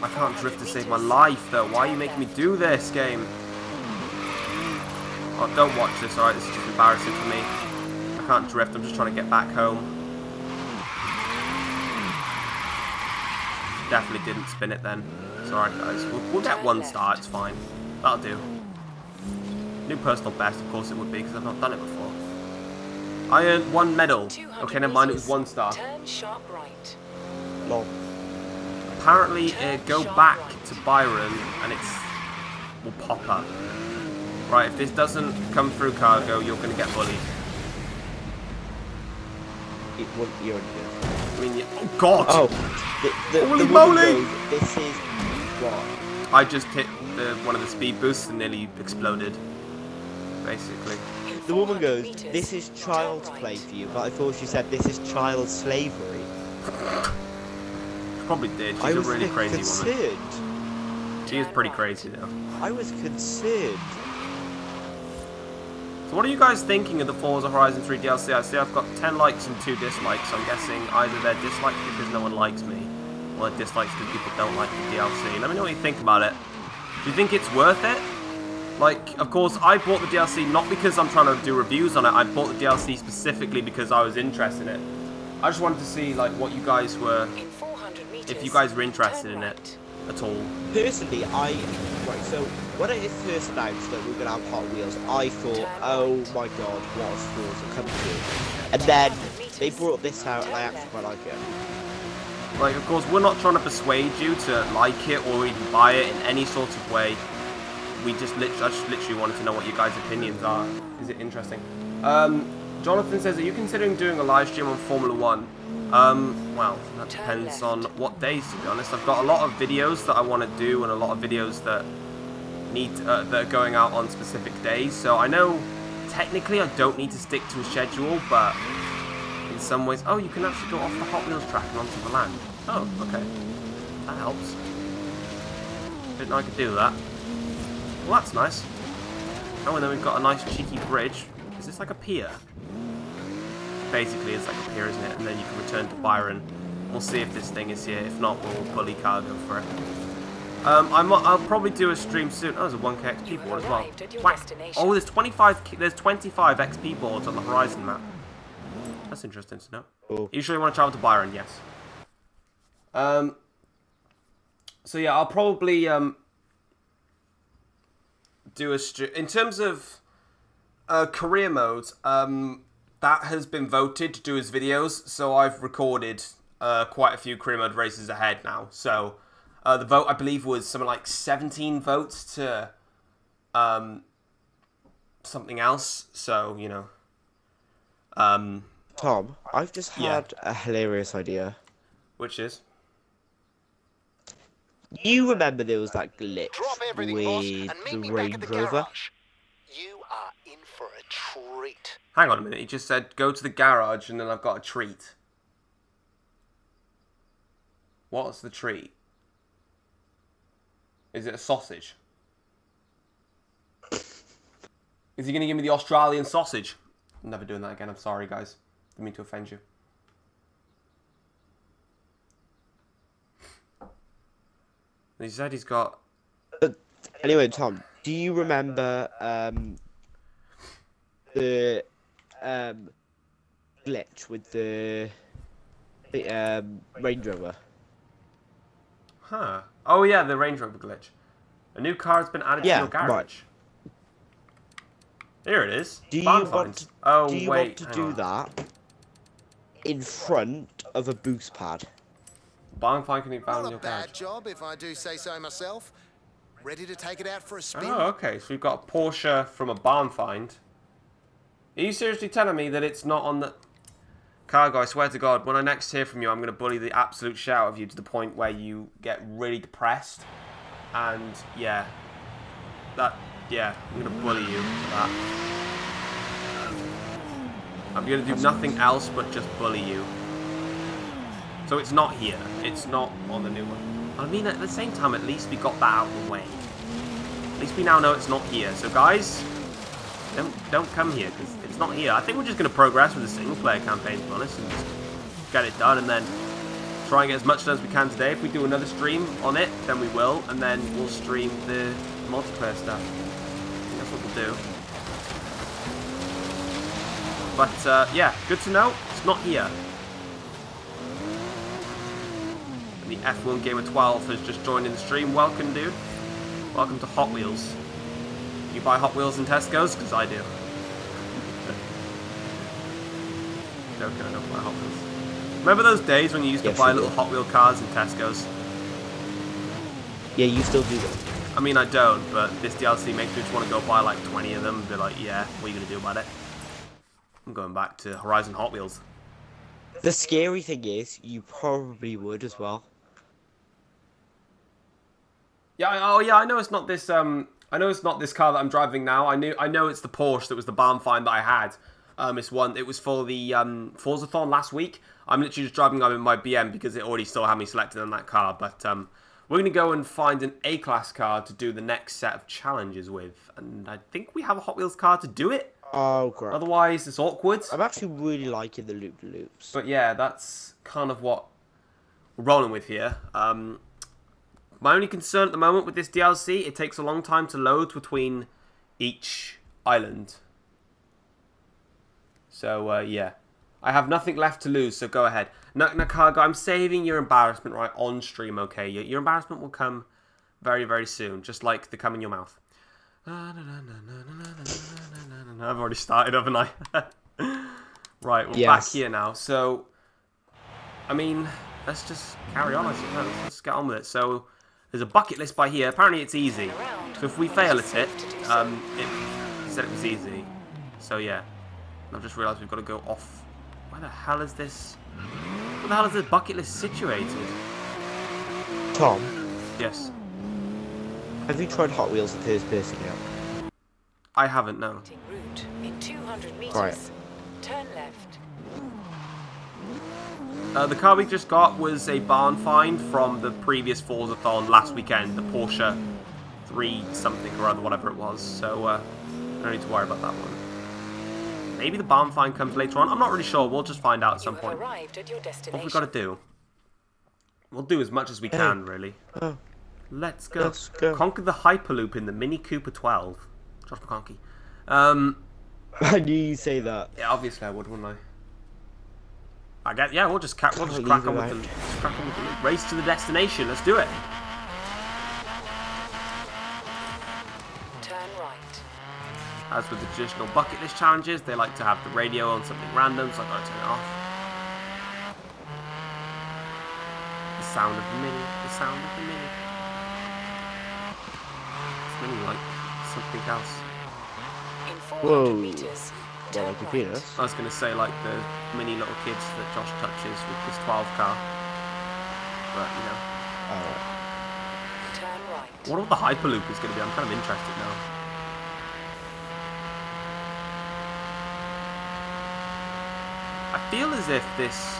I can't drift to save my life though. Why are you making me do this game? Oh, don't watch this, alright? This is just embarrassing for me. I can't drift, I'm just trying to get back home. Definitely didn't spin it then. It's alright, guys. We'll, we'll get one star, it's fine. That'll do. New personal best, of course it would be, because I've not done it before. I earned one medal. Okay, never mind, it was one star. Turn sharp right. Lol. Apparently, uh, go back to Byron, and it's will pop up. Right, if this doesn't come through cargo, you're going to get bullied. It on you. I mean, oh god! Oh, the, the, Holy the moly! goes, This is what? I just hit the, one of the speed boosts and nearly exploded. Basically. The woman goes, "This is child's play for you," but I thought she said, "This is child slavery." Probably did. She's I a really crazy concerned. woman. She is pretty crazy though. I was concerned. So what are you guys thinking of the Forza Horizon 3 DLC? I see I've got 10 likes and 2 dislikes. I'm guessing either they're dislikes because no one likes me, or they're dislikes because people don't like the DLC. Let me know what you think about it. Do you think it's worth it? Like, of course, I bought the DLC not because I'm trying to do reviews on it. I bought the DLC specifically because I was interested in it. I just wanted to see, like, what you guys were, In 400 meters, if you guys were interested turn in right. it at all. Personally, I right. So when it first announced that we were gonna have Hot Wheels, I thought, "Oh my god, what a Forza come to!" And then they brought this out, and I actually quite like it. Like, of course, we're not trying to persuade you to like it or even buy it in any sort of way. We just, lit- I just literally wanted to know what your guys' opinions are. Is it interesting? Um, Jonathan says, are you considering doing a live stream on Formula One? Um, well, that depends on what days, to be honest. I've got a lot of videos that I want to do and a lot of videos that need uh, that are going out on specific days. So I know technically I don't need to stick to a schedule, but in some ways, oh, you can actually go off the Hot Wheels track and onto the land. Oh, okay, that helps. Didn't know I could do that. Well, that's nice. Oh, and then we've got a nice cheeky bridge. Is this like a pier? Basically, it's like a pier, isn't it? And then you can return to Byron. We'll see if this thing is here. If not, we'll bully cargo for it. Um, I'm, I'll probably do a stream soon. Oh, there's a 1k XP board as well. arrived at your Wow. destination. Oh, there's 25. There's 25 XP boards on the Horizon map. That's interesting to know. Cool. You sure you want to travel to Byron? Yes. Um. So yeah, I'll probably um do a str- in terms of uh, career modes. Um, that has been voted to do as videos, so I've recorded uh, quite a few career mode races ahead now. So uh, the vote, I believe, was something like 17 votes to um something else. So you know. Um, Tom, I've just Yeah. had a hilarious idea. which is You remember there was that glitch Drop everything, boss, with the Range Rover? garage. You are in for a treat. Hang on a minute. He just said go to the garage and then I've got a treat. What's the treat? Is it a sausage? Is he going to give me the Australian sausage? I'm never doing that again. I'm sorry, guys. Didn't mean to offend you. He said he's got But Anyway, Tom, do you remember um the um glitch with the the um Range Rover? Huh. Oh yeah, the Range Rover glitch. A new car has been added Yeah, to your garage. right. Here it is. Do you Barn want finds. to, Oh do you wait. want to do that in front of a boost pad? Barn find can be found in Not your a bad garage. job, if I do say so myself. Ready to take it out for a spin? Oh, okay. So we've got a Porsche from a barn find. Are you seriously telling me that it's not on the... Cargo, I swear to God, when I next hear from you, I'm going to bully the absolute shit out of you to the point where you get really depressed. And, yeah. That, yeah, I'm going to bully you for that. I'm going to do nothing else but just bully you. So it's not here. It's not on the new one. I mean, at the same time, at least we got that out of the way. At least we now know it's not here. So guys, don't don't come here because it's not here. I think we're just going to progress with the single player campaign, to be honest, and just get it done, and then try and get as much done as we can today. If we do another stream on it, then we will, and then we'll stream the multiplayer stuff. That's what we'll do. But uh, yeah, good to know. It's not here. And the F1 Gamer 12 has just joined in the stream. Welcome, dude. Welcome to Hot Wheels. You buy Hot Wheels in Tesco's? Because I do. Joking, I don't buy Hot Wheels. Remember those days when you used to buy little do. Hot Wheel cars in Tesco's? Yeah, you still do that. I mean, I don't, but this DLC makes me just want to go buy like 20 of them and be like, yeah, what are you going to do about it? I'm going back to Horizon Hot Wheels. The scary thing is, you probably would as well. Yeah, I- oh yeah, I know it's not this. Um, I know it's not this car that I'm driving now. I knew, I know it's the Porsche that was the barn find that I had. Um, it's one. It was for the um Forzathon last week. I'm literally just driving on in my BM because it already still had me selected on that car. But um, we're gonna go and find an A-class car to do the next set of challenges with, and I think we have a Hot Wheels car to do it. Oh, crap. Otherwise, it's awkward. I'm actually really liking the loop loops. But yeah, that's kind of what we're rolling with here. Um, my only concern at the moment with this DLC, it takes a long time to load between each island. So uh, yeah, I have nothing left to lose. So go ahead, Nakago. I'm saving your embarrassment right on stream. Okay, your, your embarrassment will come very very soon, just like the cum in your mouth. I've already started, haven't I? right, we're back here now. So, I mean, let's just carry on. I suppose. Let's get on with it. So, there's a bucket list by here. Apparently, it's easy. So if we fail at it, um, it said it was easy. So yeah, I've just realised we've got to go off. Where the hell is this? Where the hell is this bucket list situated? Tom, Yes, have you tried Hot Wheels in first person yet? I haven't. No. Route in 200 meters. Right. Turn left. Uh, the car we just got was a barn find from the previous Forzathon last weekend, the Porsche 3 something or other, whatever it was. So, uh, no need to worry about that one. Maybe the barn find comes later on. I'm not really sure. We'll just find out at some point. At what have we got to do? We'll do as much as we can, really. Oh, Let's go. Let's go. Conquer the Hyperloop in the Mini Cooper 12. Josh McConkey. Um, I knew you'd say that. yeah, obviously I would, wouldn't I? I get. Yeah, we'll just, ca- we'll just crack leave on with the crack on with the race to the destination. Let's do it. As with the traditional bucket list challenges, they like to have the radio on something random, so I've gotta turn it off. The sound of the mini. The sound of the mini. It's mini like something else. In 400 Whoa. meters. Yeah, Turn like a right. penis. I was going to say like the mini little kids that Josh touches with his 12 car. But, you know. Alright. Turn right. What all the Hyperloop is going to be? I'm kind of interested now. Feel as if this...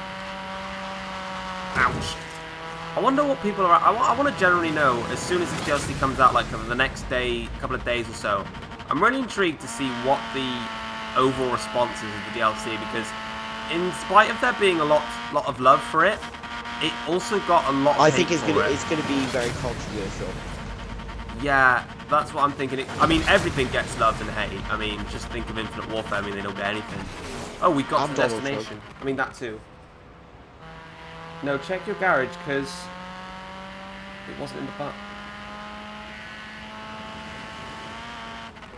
Ouch. I wonder what people are... I, want to generally know, as soon as this DLC comes out, like the next day, couple of days or so, I'm really intrigued to see what the overall response is of the DLC, because in spite of there being a lot, lot of love for it, it also got a lot of I think it's gonna it. it's gonna be very controversial. Yeah, that's what I'm thinking. I mean, everything gets love and hate. I mean, just think of Infinite Warfare. I mean, they don't get anything. Oh, we got I'm to the Donald destination. I mean, that too. No, check your garage, because it wasn't in the back.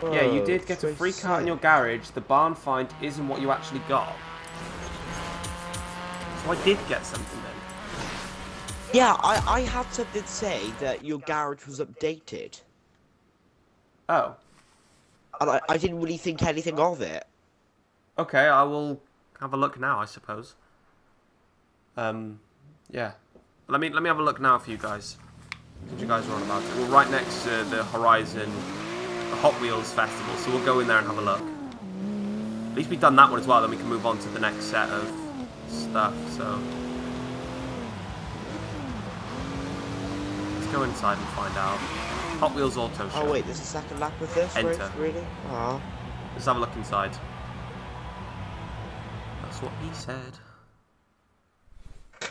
Yeah, you did get a so free car in your garage. The barn find isn't what you actually got. So I did get something then. Yeah, I, I had something say that your garage was updated. Oh, And I, I didn't really think anything of it. Okay. I will have a look now, I suppose. Um, yeah. Let me let me have a look now for you guys. What you guys are on about? it. We're right next to the Horizon the Hot Wheels Festival, so we'll go in there and have a look. At least we've done that one as well. Then we can move on to the next set of stuff. So let's go inside and find out. Hot Wheels Auto Show. Oh wait, there's a second lap with this race, Enter. really? Ah. Let's have a look inside. That's what he said.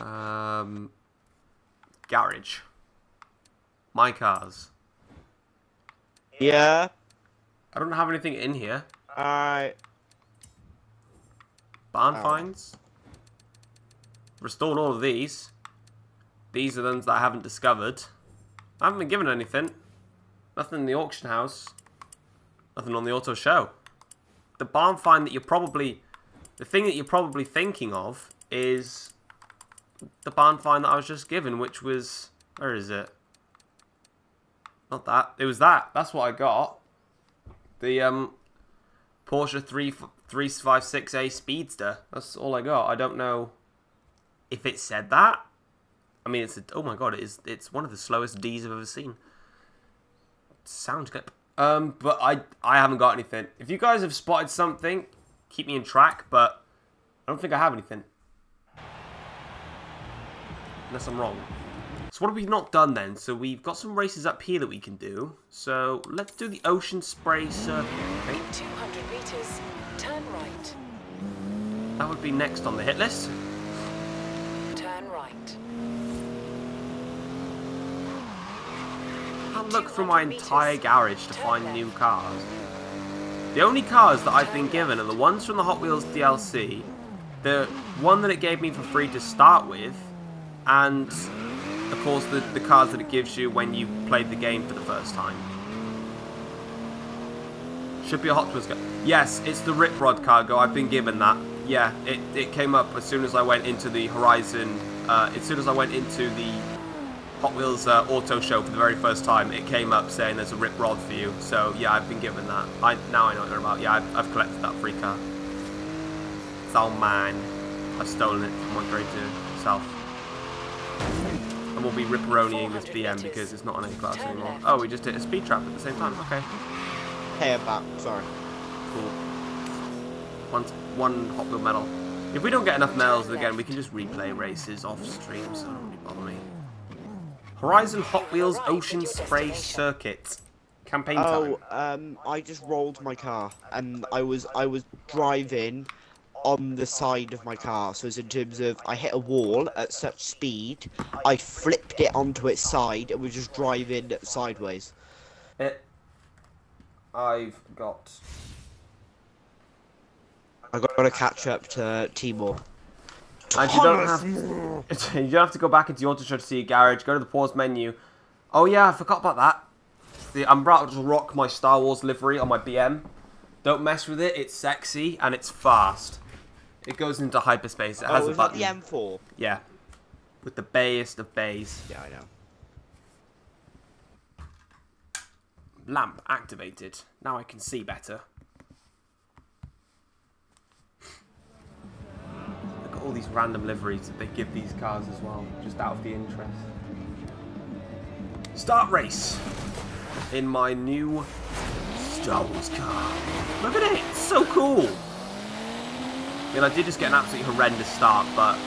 Um, garage. My cars. Yeah. I don't have anything in here. Alright. Barn Oh. finds. Restored all of these. These are the ones that I haven't discovered. I haven't been given anything. Nothing in the auction house. Nothing on the auto show. The barn find that you're probably... The thing that you're probably thinking of is the barn find that I was just given, which was... Where is it? Not that. It was that. That's what I got. The, um... Porsche 3 356A Speedster. That's all I got. I don't know if it said that. I mean, it's a, oh my god, it is. It's one of the slowest D's I've ever seen. Sound clip. Um, but I I haven't got anything. If you guys have spotted something, keep me in track. But I don't think I have anything. Unless I'm wrong. So what have we not done then? So we've got some races up here that we can do. So let's do the Ocean Spray Circuit. Okay. 200 meters, turn right. That would be next on the hit list. Turn right. I look through my entire garage to find new cars. The only cars that I've been given are the ones from the Hot Wheels DLC, the one that it gave me for free to start with, and of course the, the cars that it gives you when you played the game for the first time. Should be a Hot Wheels car. Yes, it's the Rip Rod cargo. I've been given that. Yeah, it, it came up as soon as I went into the Horizon, uh, as soon as I went into the Hot Wheels uh, Auto Show for the very first time, it came up saying there's a Rip Rod for you. So yeah, I've been given that. I now I know what you're about. Yeah, I've, I've collected that free car. It's all mine. I've stolen it from my greater self. And we'll be ripperoniing this 400 BM because it's not on any class anymore. left. Oh, we just hit a speed trap at the same time. Okay, Hey, I'm back. Sorry. cool. One, one Hot Wheel medal. If we don't get enough medals again, we can just replay races off stream, so don't really bother me. Horizon Hot Wheels Ocean Spray. Circuit. Campaign time. Oh, um, I just rolled my car, and I was I was driving on the side of my car. So it's in terms of I hit a wall at such speed, I flipped it onto its side and was just driving sideways. It. I've got. I've got to catch up to Timor. And you don't Thomas! have you don't have to go back into your auto show to see your garage. Go to the pause menu. Oh yeah, I forgot about that. The, I'm about to rock my Star Wars livery on my BM. Don't mess with it. It's sexy and it's fast. It goes into hyperspace. It oh, has Oh, a is that button. the M4? Yeah, with the bayest of bays. Yeah, I know. Lamp activated. Now I can see better. Look at all these random liveries that they give these cars as well, just out of the interest. Start race in my new Star Wars car. Look at it, it's so cool. I mean, I did just get an absolutely horrendous start, but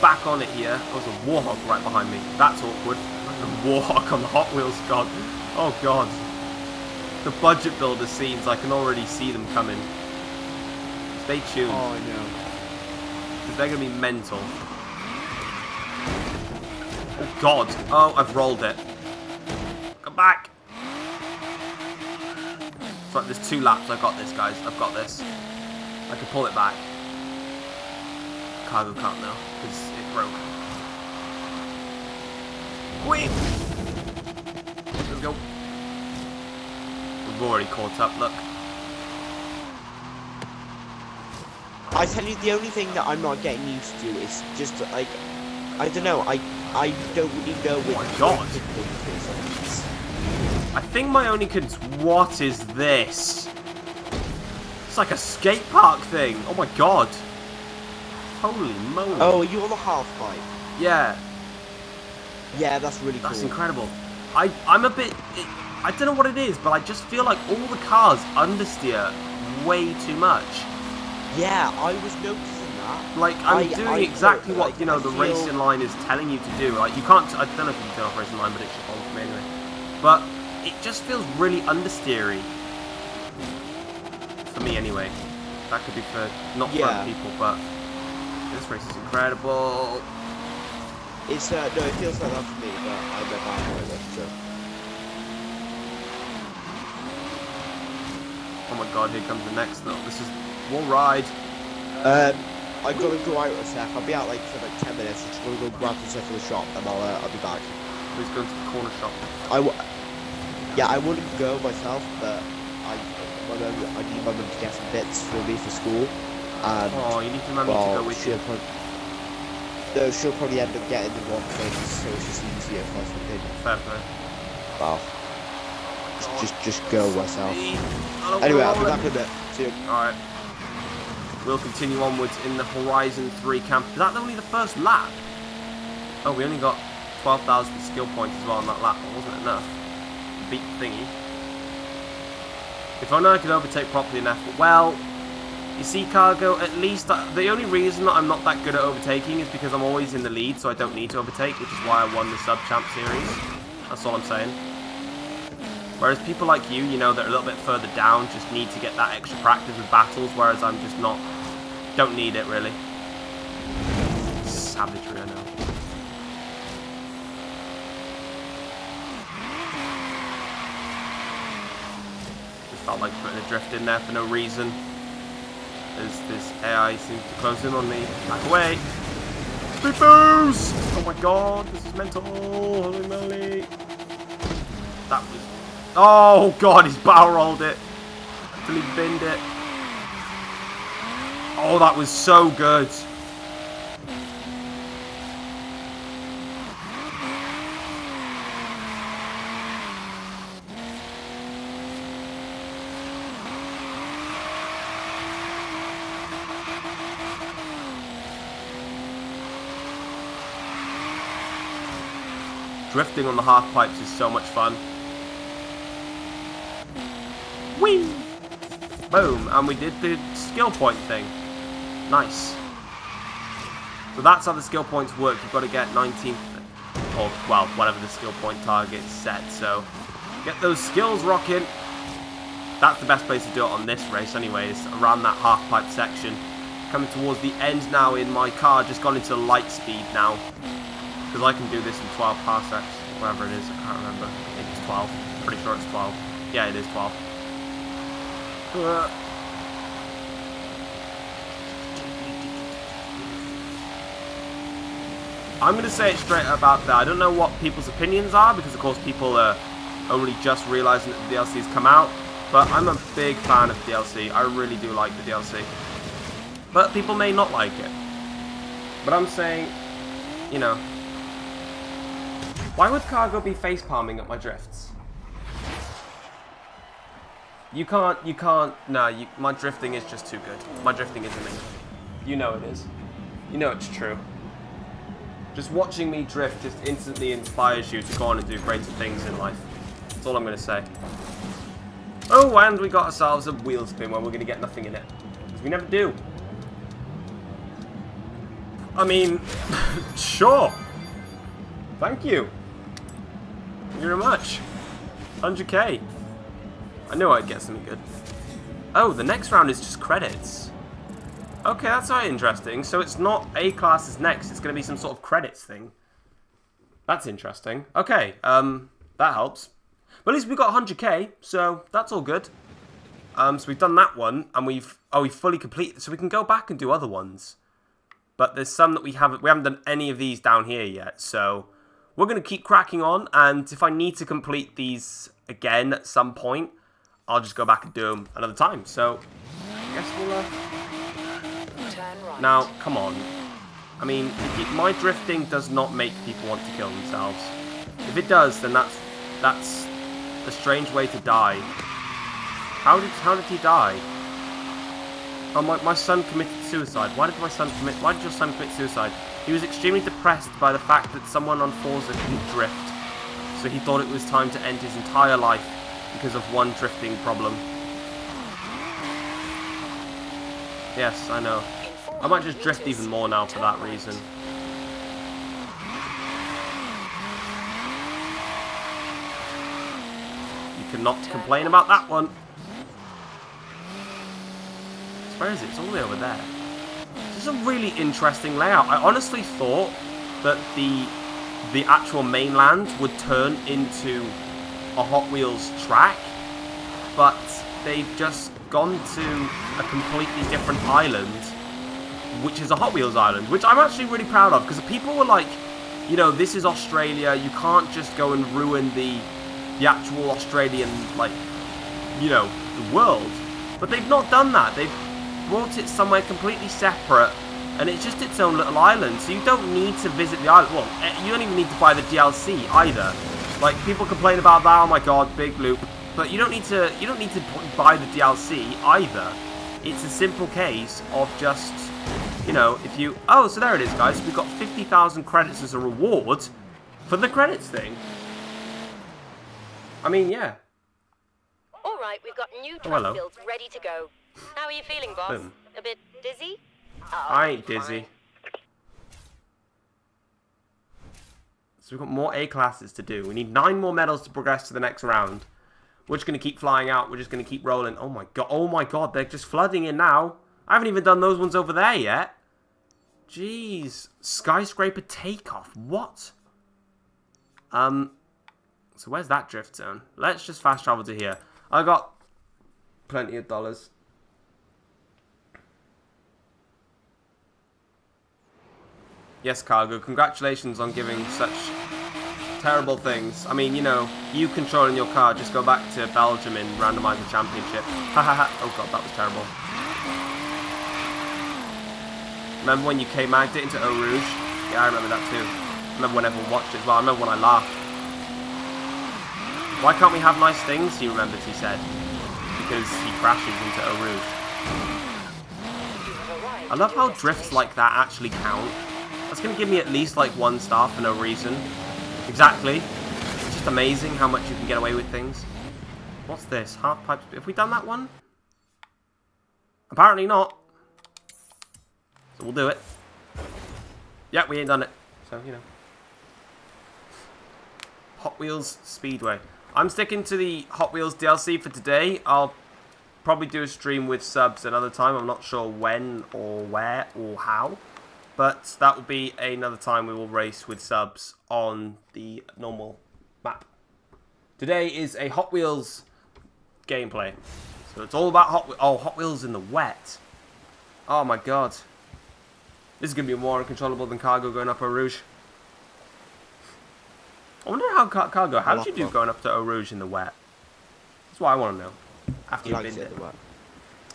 back on it here. There was a Warhawk right behind me. That's awkward. A Warhawk on the Hot Wheels god. Oh god. The budget builder scenes, I can already see them coming. Stay tuned, Oh, I know. Because they're going to be mental. Oh god. Oh, I've rolled it. Come back. So there's two laps. I've got this, guys. I've got this. I can pull it back. Cargo can't though, because it broke. Wait. Let's go. We've already caught up. Look. I tell you, the only thing that I'm not getting used to is just like, I don't know, I I don't really know oh my which God. way to go to sometimes. I think my only con- What is this? It's like a skate park thing. Oh my god. Holy moly. Oh, are you on the half pipe? Yeah, Yeah, that's really that's incredible. I, I'm a bit... It, I don't know what it is, but I just feel like all the cars understeer way too much. Yeah, I was noticing that. Like, I'm I- doing I exactly what, like you know, I the feel- racing line is telling you to do. Like, you can't... I don't know if you can turn off racing line, but it should for me anyway. But it just feels really understeery. For me, anyway. That could be for... Not for Yeah. other people, but... This race is incredible. It's uh, no, it feels like that for me, but bad driver, so. Oh my god, here comes the next though. This is one ride. Um, I'm gonna go out a sec. I'll be out like for like ten minutes. I'm just gonna go grab some stuff from the shop, and I'll uh, I'll be back. Please go to the corner shop. I w- yeah, I wouldn't go myself, but I my mum, I need my mum to get some bits for me for school, and Oh, you need to remember to go with you. she'll probably no, she'll probably end up getting the wrong things, so it's just easier for us to think. Fair play. Well, just just, just go myself. Anyway, I'll be back in a bit. See you. Alright. We'll continue onwards in the Horizon 3 camp. Is that only the first lap? Oh, we only got 12,000 skill points as well on that lap. Wasn't enough. Beat thingy. If only I could overtake properly enough. Well, you see, Cargo, at least I, the only reason that I'm not that good at overtaking is because I'm always in the lead, so I don't need to overtake, which is why I won the sub-champ series. That's all I'm saying. Whereas people like you, you know, that are a little bit further down, just need to get that extra practice with battles, whereas I'm just not, don't need it really. Savagery, I know. Just felt like putting a drift in there for no reason. As this AI seems to close in on me. Back away! Boost! Oh my god, this is mental! Holy moly! That was... Oh god, he's barrel it! Until he binned it. Oh, that was so good! Drifting on the half pipes is so much fun. Whee! Boom, and we did the skill point thing. Nice. So that's how the skill points work. You've got to get 19th, or well, whatever the skill point target is set. So get those skills rocking. That's the best place to do it on this race anyways, around that half pipe section. Coming towards the end now in my car, just gone into light speed now. Because I can do this in 12 parsecs, whatever it is, I can't remember. I think it's 12. Pretty sure it's 12. Yeah, it is 12. Uh. I'm going to say it straight about that. I don't know what people's opinions are, because of course people are only just realising that the DLC has come out. But I'm a big fan of the DLC. I really do like the DLC. But people may not like it. But I'm saying, you know, why would Cargo be face palming at my drifts? You can't, you can't, no, you, my drifting is just too good. My drifting is amazing. You know it is. You know it's true. Just watching me drift just instantly inspires you to go on and do greater things in life. That's all I'm going to say. Oh, and we got ourselves a wheel spin where we're going to get nothing in it. Because we never do. I mean, sure. Thank you. Thank you very much. 100k. I knew I'd get something good. Oh, the next round is just credits. Okay, that's not interesting. So it's not A class is next. It's going to be some sort of credits thing. That's interesting. Okay, um, that helps. But at least we got 100k, so that's all good. Um, so we've done that one, and we've oh we fully completed. So we can go back and do other ones. But there's some that we haven't we haven't done any of these down here yet. So we're gonna keep cracking on, and if I need to complete these again at some point, I'll just go back and do them another time. So I guess we'll. Uh... Now, come on. I mean, my drifting does not make people want to kill themselves. If it does, then that's that's a strange way to die. How did how did he die? Oh, my, my son committed suicide. Why did my son commit? Why did your son commit suicide? He was extremely depressed by the fact that someone on Forza couldn't drift, so he thought it was time to end his entire life because of one drifting problem. Yes, I know. I might just drift even more now for that reason. You cannot complain about that one. Where is it? It's all the way over there. This is a really interesting layout. I honestly thought that the the actual mainland would turn into a Hot Wheels track, but they've just gone to a completely different island which is a Hot Wheels island, which I'm actually really proud of because people were like, you know, this is Australia. You can't just go and ruin the the actual Australian like, you know, the world. But they've not done that. They've brought it somewhere completely separate, and it's just its own little island. So you don't need to visit the island. Well, eh, you don't even need to buy the DLC either. Like people complain about that. Oh my god, big loop. But you don't need to. You don't need to buy the DLC either. It's a simple case of just you know, if you... Oh, so there it is, guys. We've got 50,000 credits as a reward for the credits thing. I mean, yeah. All right, we've got new Oh, builds ready to go. How are you feeling, boss? Boom. A bit dizzy? I oh, ain't dizzy. So we've got more A classes to do. We need nine more medals to progress to the next round. We're just going to keep flying out. We're just going to keep rolling. Oh my god. Oh my god. They're just flooding in now. I haven't even done those ones over there yet. Jeez. Skyscraper takeoff. What? Um. So where's that drift zone? Let's just fast travel to here. I got plenty of dollars. Yes, Cargo, congratulations on giving such terrible things. I mean, you know, you controlling your car, just go back to Belgium in randomizer championship. Ha ha ha. Oh god, that was terrible. Remember when you K-magged it into Eau Rouge? Yeah, I remember that too. I remember when everyone watched it as well. I remember when I laughed. Why can't we have nice things, he remembers, he said. Because he crashes into Eau Rouge. I love how drifts like that actually count. That's going to give me at least like one star for no reason. Exactly. It's just amazing how much you can get away with things. What's this? Half pipe. Have we done that one? Apparently not. So we'll do it. Yeah, we ain't done it. So, you know. Hot Wheels Speedway. I'm sticking to the Hot Wheels DLC for today. I'll probably do a stream with subs another time. I'm not sure when or where or how. But that will be another time we will race with subs on the normal map. Today is a Hot Wheels gameplay. So it's all about Hot Wheels. Oh, Hot Wheels in the wet. Oh my god. This is going to be more uncontrollable than Cargo going up Eau Rouge. I wonder how Car- Cargo, how did you do going up to Eau Rouge in the wet? That's what I want to know. After He you've been there.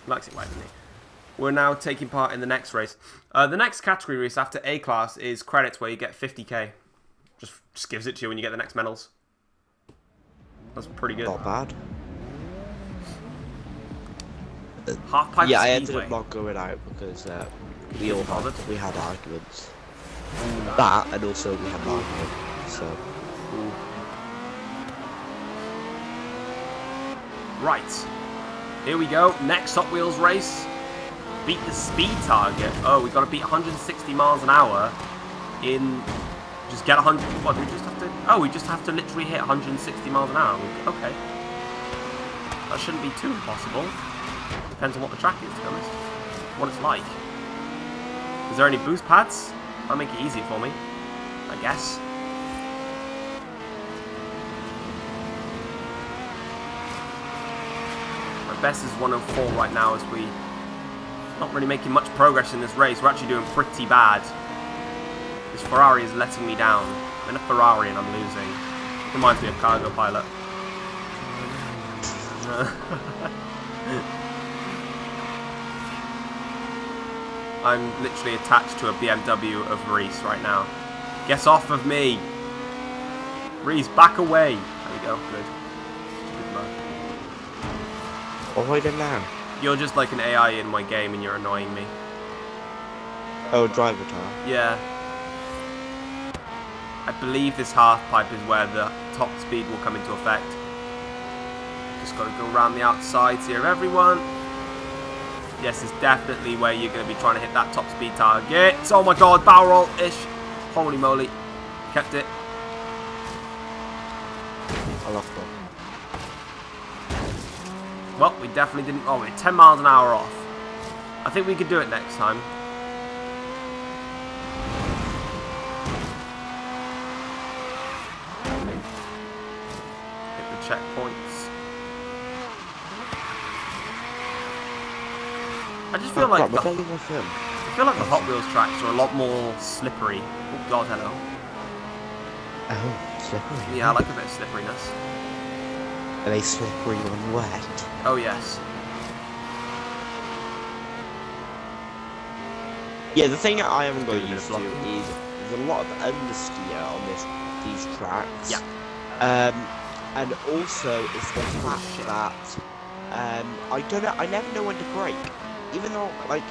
Likes it wet, doesn't he? We're now taking part in the next race. Uh, the next category race after A class is credits, where you get 50k. Just just gives it to you when you get the next medals. That's pretty good. Not bad. Half pipe yeah, I ended up not going out because uh, we all had bothered? we had arguments. That and also we had an argument. So Right. Here we go. Next Hot Wheels race. Beat the speed target. Oh, we got to beat 160 miles an hour in. Just get 100. What? Do we just have to? Oh, we just have to literally hit 160 miles an hour. Okay. That shouldn't be too impossible. Depends on what the track is, to be honest. What it's like. Is there any boost pads? That'll make it easy for me. I guess. My best is 104 right now as we not really making much progress in this race. We're actually doing pretty bad. This Ferrari is letting me down. I'm in a Ferrari and I'm losing. Reminds me of Cargo Pilot. I'm literally attached to a BMW of Reese right now. Get off of me! Reese, back away! There we go, good. Oh, I don't know. You're just like an AI in my game and you're annoying me. Oh, driver tire. Yeah. I believe this half pipe is where the top speed will come into effect. Just got to go around the outsides here, everyone. Yes, it's definitely where you're going to be trying to hit that top speed target. Oh my god, barrel roll-ish. Holy moly. Kept it. I lost one. Well, we definitely didn't... Oh, we're 10 miles an hour off. I think we could do it next time. Hit the checkpoints. I just feel Oh, like crap, the, I don't think I film. I feel like the Hot Wheels tracks are a lot more slippery. Oh god, hello. Oh, slippery. Yeah, I like a bit of slipperiness. Are they slippery when wet? Oh yes. Yeah, the thing I haven't got Doing a bit used to is there's a lot of understeer on this these tracks. Yeah. Um, and also it's the fact that um, I don't know, I never know when to brake. Even though like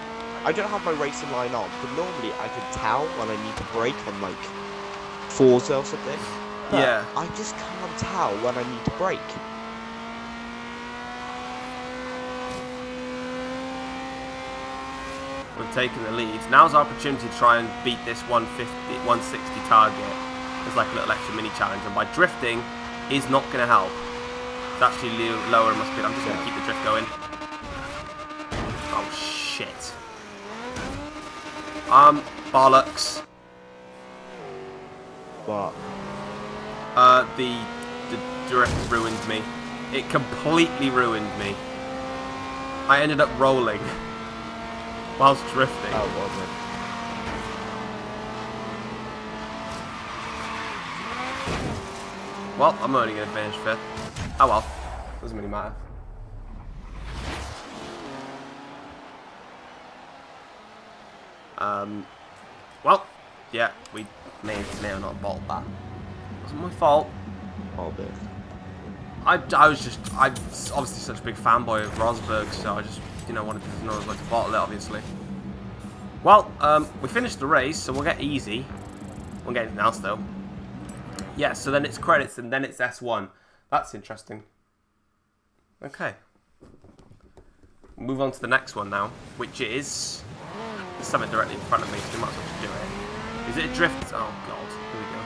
I don't have my racing line on, but normally I can tell when I need to brake on like Forza or something. But Yeah. I just can't tell when I need to brake. We've taken the lead. Now's our opportunity to try and beat this 150, 160 target. It's like a little extra mini challenge, and by drifting is not going to help. It's actually lo- lowering my speed. I'm just going to keep the drift going. Shit. Um, bollocks. But Uh, the the drift ruined me. It completely ruined me. I ended up rolling whilst drifting. oh well then. Well, I'm only going to finish fifth. Oh well. Doesn't really matter. Um, well, yeah, we may, may have not bottled that. It wasn't my fault. Oh, bit. I, I was just, I'm obviously such a big fanboy of Rosberg, so I just, you know, wanted to know like to bottle it, obviously. Well, um, we finished the race, so we'll get easy. We'll get anything else, though. Yeah, so then it's credits, and then it's S1. That's interesting. Okay. Move on to the next one now, which is... There's something directly in front of me, so we might as well just do it. Is it a drift? Oh, God. Here we go.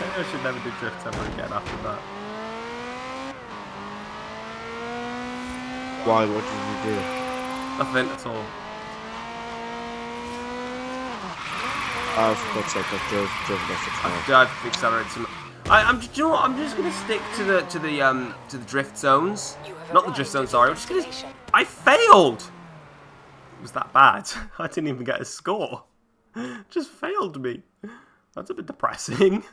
Maybe I should never do drift ever again after that. Why? What did you do? Nothing at all. Oh, for God's sake, I've drove, driven off the track. I've accelerated some. I, I'm. Do you know? I'm just gonna stick to the to the um to the drift zones. Not the drift zone. Sorry. I'm just gonna. I failed. It was that bad? I didn't even get a score. Just failed me. That's a bit depressing.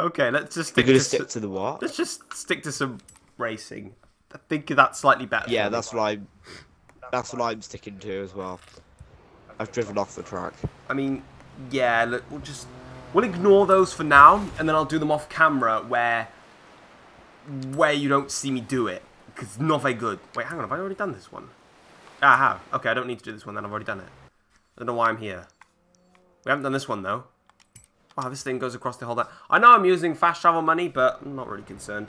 Okay, let's just stick gonna to. stick to the what? Let's just stick to some racing. I think that's slightly better. Yeah, that's what I'm. That's what I'm sticking to as well. I've driven off the track. I mean, yeah, look, we'll just we'll ignore those for now, and then I'll do them off camera where where you don't see me do it because it's not very good. Wait, hang on, have I already done this one? Ah, I have. Okay, I don't need to do this one then. I've already done it. I don't know why I'm here. We haven't done this one though. Wow, this thing goes across the whole. That I know I'm using fast travel money, but I'm not really concerned.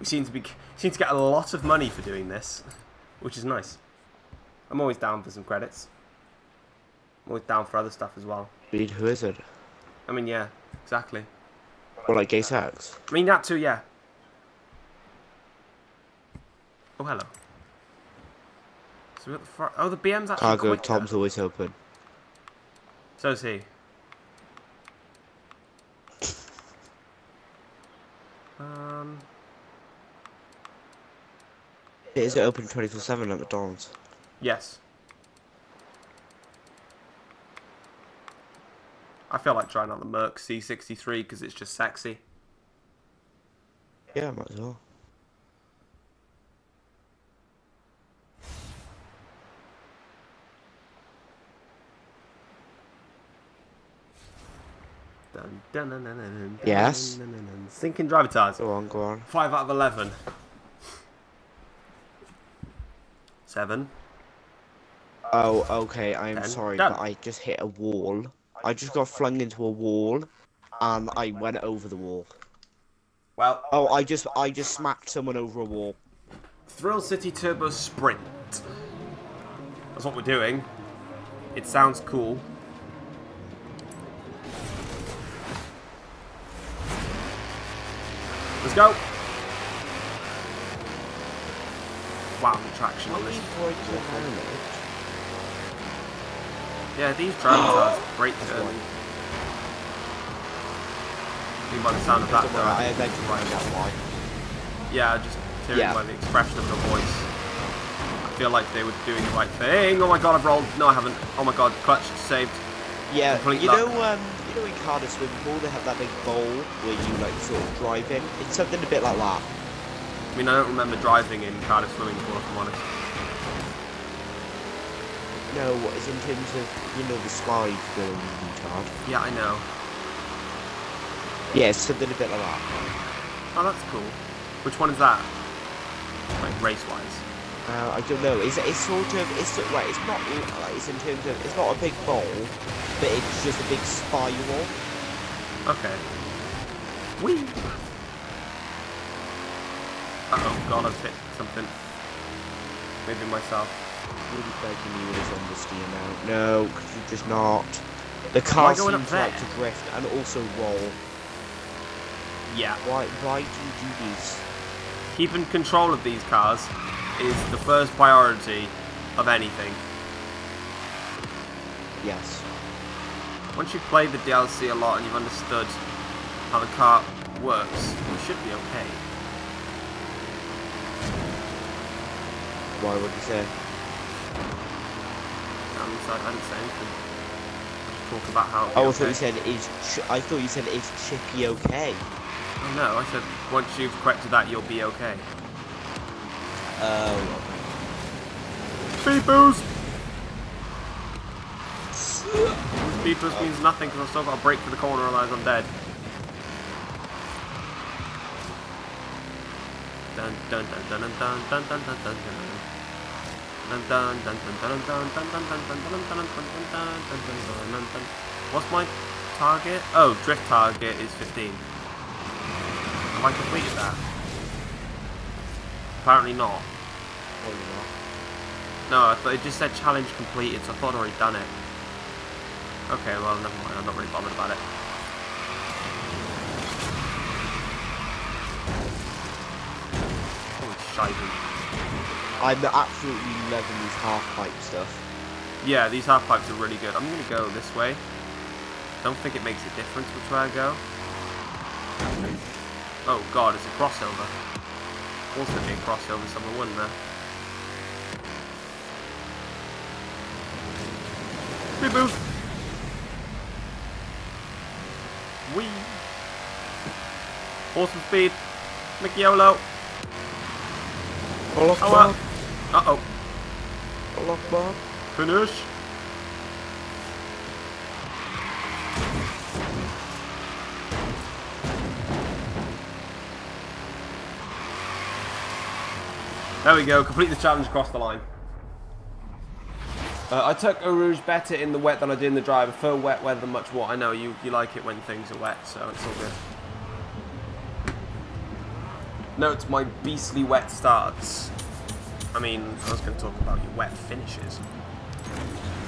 We seem to be seem to get a lot of money for doing this, which is nice. I'm always down for some credits. I'm always down for other stuff as well. Mean, who is it? I mean, yeah, exactly. Or like Gay sex. I mean, that too, yeah. Oh, hello. So the fr- oh, the BM's actually Cargo, quicker. Tom's always open. So is he. Um, Is it open 24 7 at McDonald's? yes. I feel like trying out the Merc C63 because it's just sexy. Yeah, might as well. Dun, dun, dun, dun, dun, dun, Yes? dun, dun, dun. Sinking driver tires. Go on, go on. 5 out of 11. 7. Oh, okay, I'm sorry, done. but I just hit a wall. I just got flung into a wall, and I went over the wall. Well, Oh, I just, I just smacked someone over a wall. Thrill City Turbo Sprint. That's what we're doing. It sounds cool. Let's go. Wow, the traction on this. Yeah, these driving tires break early. By the sound of that, though, I think it's why. yeah, just hearing Yeah. by the expression of the voice. I feel like they were doing the right thing. Oh my god, I've rolled. No, I haven't. Oh my god, clutch saved. Yeah, Complete you luck. know, um, you know in Cardiff swimming pool they have that big bowl where you like sort of drive in. It's something a bit like that. I mean, I don't remember driving in Cardiff swimming pool, if I'm honest. No, what is in terms of you know the slide going retard. Yeah, I know. Yeah, it's something a bit like that. Oh, that's cool. Which one is that? Like, race-wise. Uh, I don't know. It's it's sort of it's right. It's not like it's in terms of it's not a big bowl, but it's just a big spiral. Okay. Whee! Uh-oh, god, I've hit something. Maybe myself. Really begging you on the steer now. No, could you just not? The car seems to like there? to drift and also roll. Yeah. Why why do you do these? Keeping control of these cars is the first priority of anything. Yes. Once you've played the DLC a lot and you've understood how the car works, you should be okay. Why would you say? I'm sorry, I didn't say anything. Talk about how. Oh, I okay. thought you said is. I thought you said is Chippy okay? Oh, no, I said once you've corrected that, you'll be okay. Oh. Speed boost! Speed boost means nothing because I've still got to brake for the corner otherwise I'm dead. Dun dun dun dun dun dun dun dun dun dun What's my target? Oh, drift target is 15. Have I completed that? Apparently not. Probably not. No, I thought it just said challenge completed, so I thought I'd already done it. Okay, well, never mind. I'm not really bothered about it. Holy shite. I'm absolutely loving these half pipe stuff. Yeah, these half pipes are really good. I'm going to go this way. Don't think it makes a difference which way I go. Oh god, it's a crossover. Also be a crossover somewhere, wouldn't there? Speed boost! Whee! Awesome speed. Mickey Yolo. Allah Oh well. Uh oh. Allah Akbar. Finish. There we go, complete the challenge across the line. Uh, I took Eau Rouge better in the wet than I did in the dry. I prefer wet weather much more. I know you, you like it when things are wet, so it's all good. Note my beastly wet starts. I mean, I was going to talk about your wet finishes.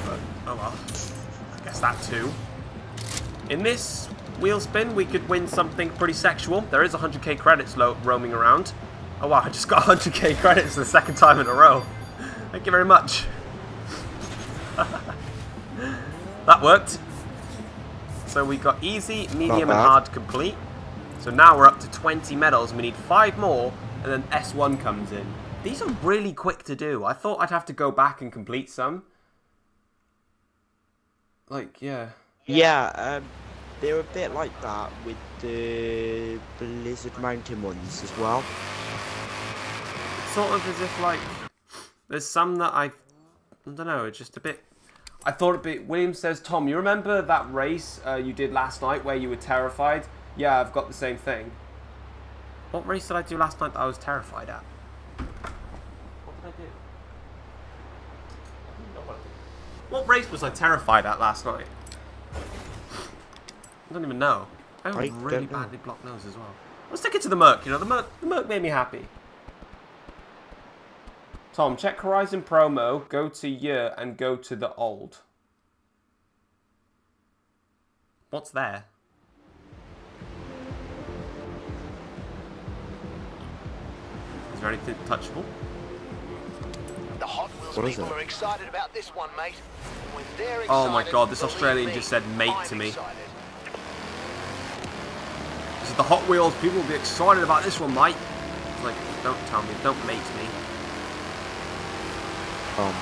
But, oh well. I guess that too. In this wheel spin, we could win something pretty sexual. There is 100k credits lo roaming around. Oh wow, I just got 100k credits the second time in a row. Thank you very much. that worked. So we got easy, medium, and hard complete. So now we're up to 20 medals. We need five more, and then S1 comes in. These are really quick to do. I thought I'd have to go back and complete some. Like, yeah. Yeah, um, they're a bit like that with the Blizzard Mountain ones as well. Sort of as if, like, there's some that I, I don't know, it's just a bit. I thought it'd be. William says, Tom, you remember that race uh, you did last night where you were terrified? Yeah, I've got the same thing. What race did I do last night that I was terrified at? What did I do? What race was I terrified at last night? I don't even know. I have I a really don't know. badly blocked nose as well. Let's stick it to the Merc. You know, the Merc, the Merc made me happy. Tom, check Horizon promo, go to year, and go to the old. What's there? There anything touchable? The Hot Wheels What is people it? are excited about this one, mate. When they're Oh my God, this Australian me, just said mate I'm to me. excited. This is the Hot Wheels. People will be excited about this one, mate. It's like, don't tell me, don't mate me. Um,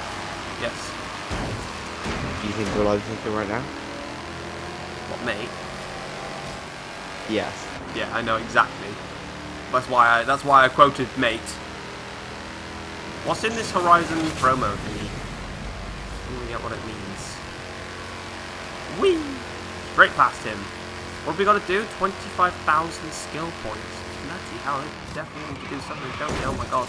Yes. do you think what I'm thinking right now? What, mate? Yes. Yeah, I know exactly. That's why I that's why I quoted mate. What's in this Horizon promo thingy? I don't get what it means. Whee! Straight past him. What have we got to do? 25,000 skill points. Nutty hell, we definitely need to do something, don't we? Oh my god.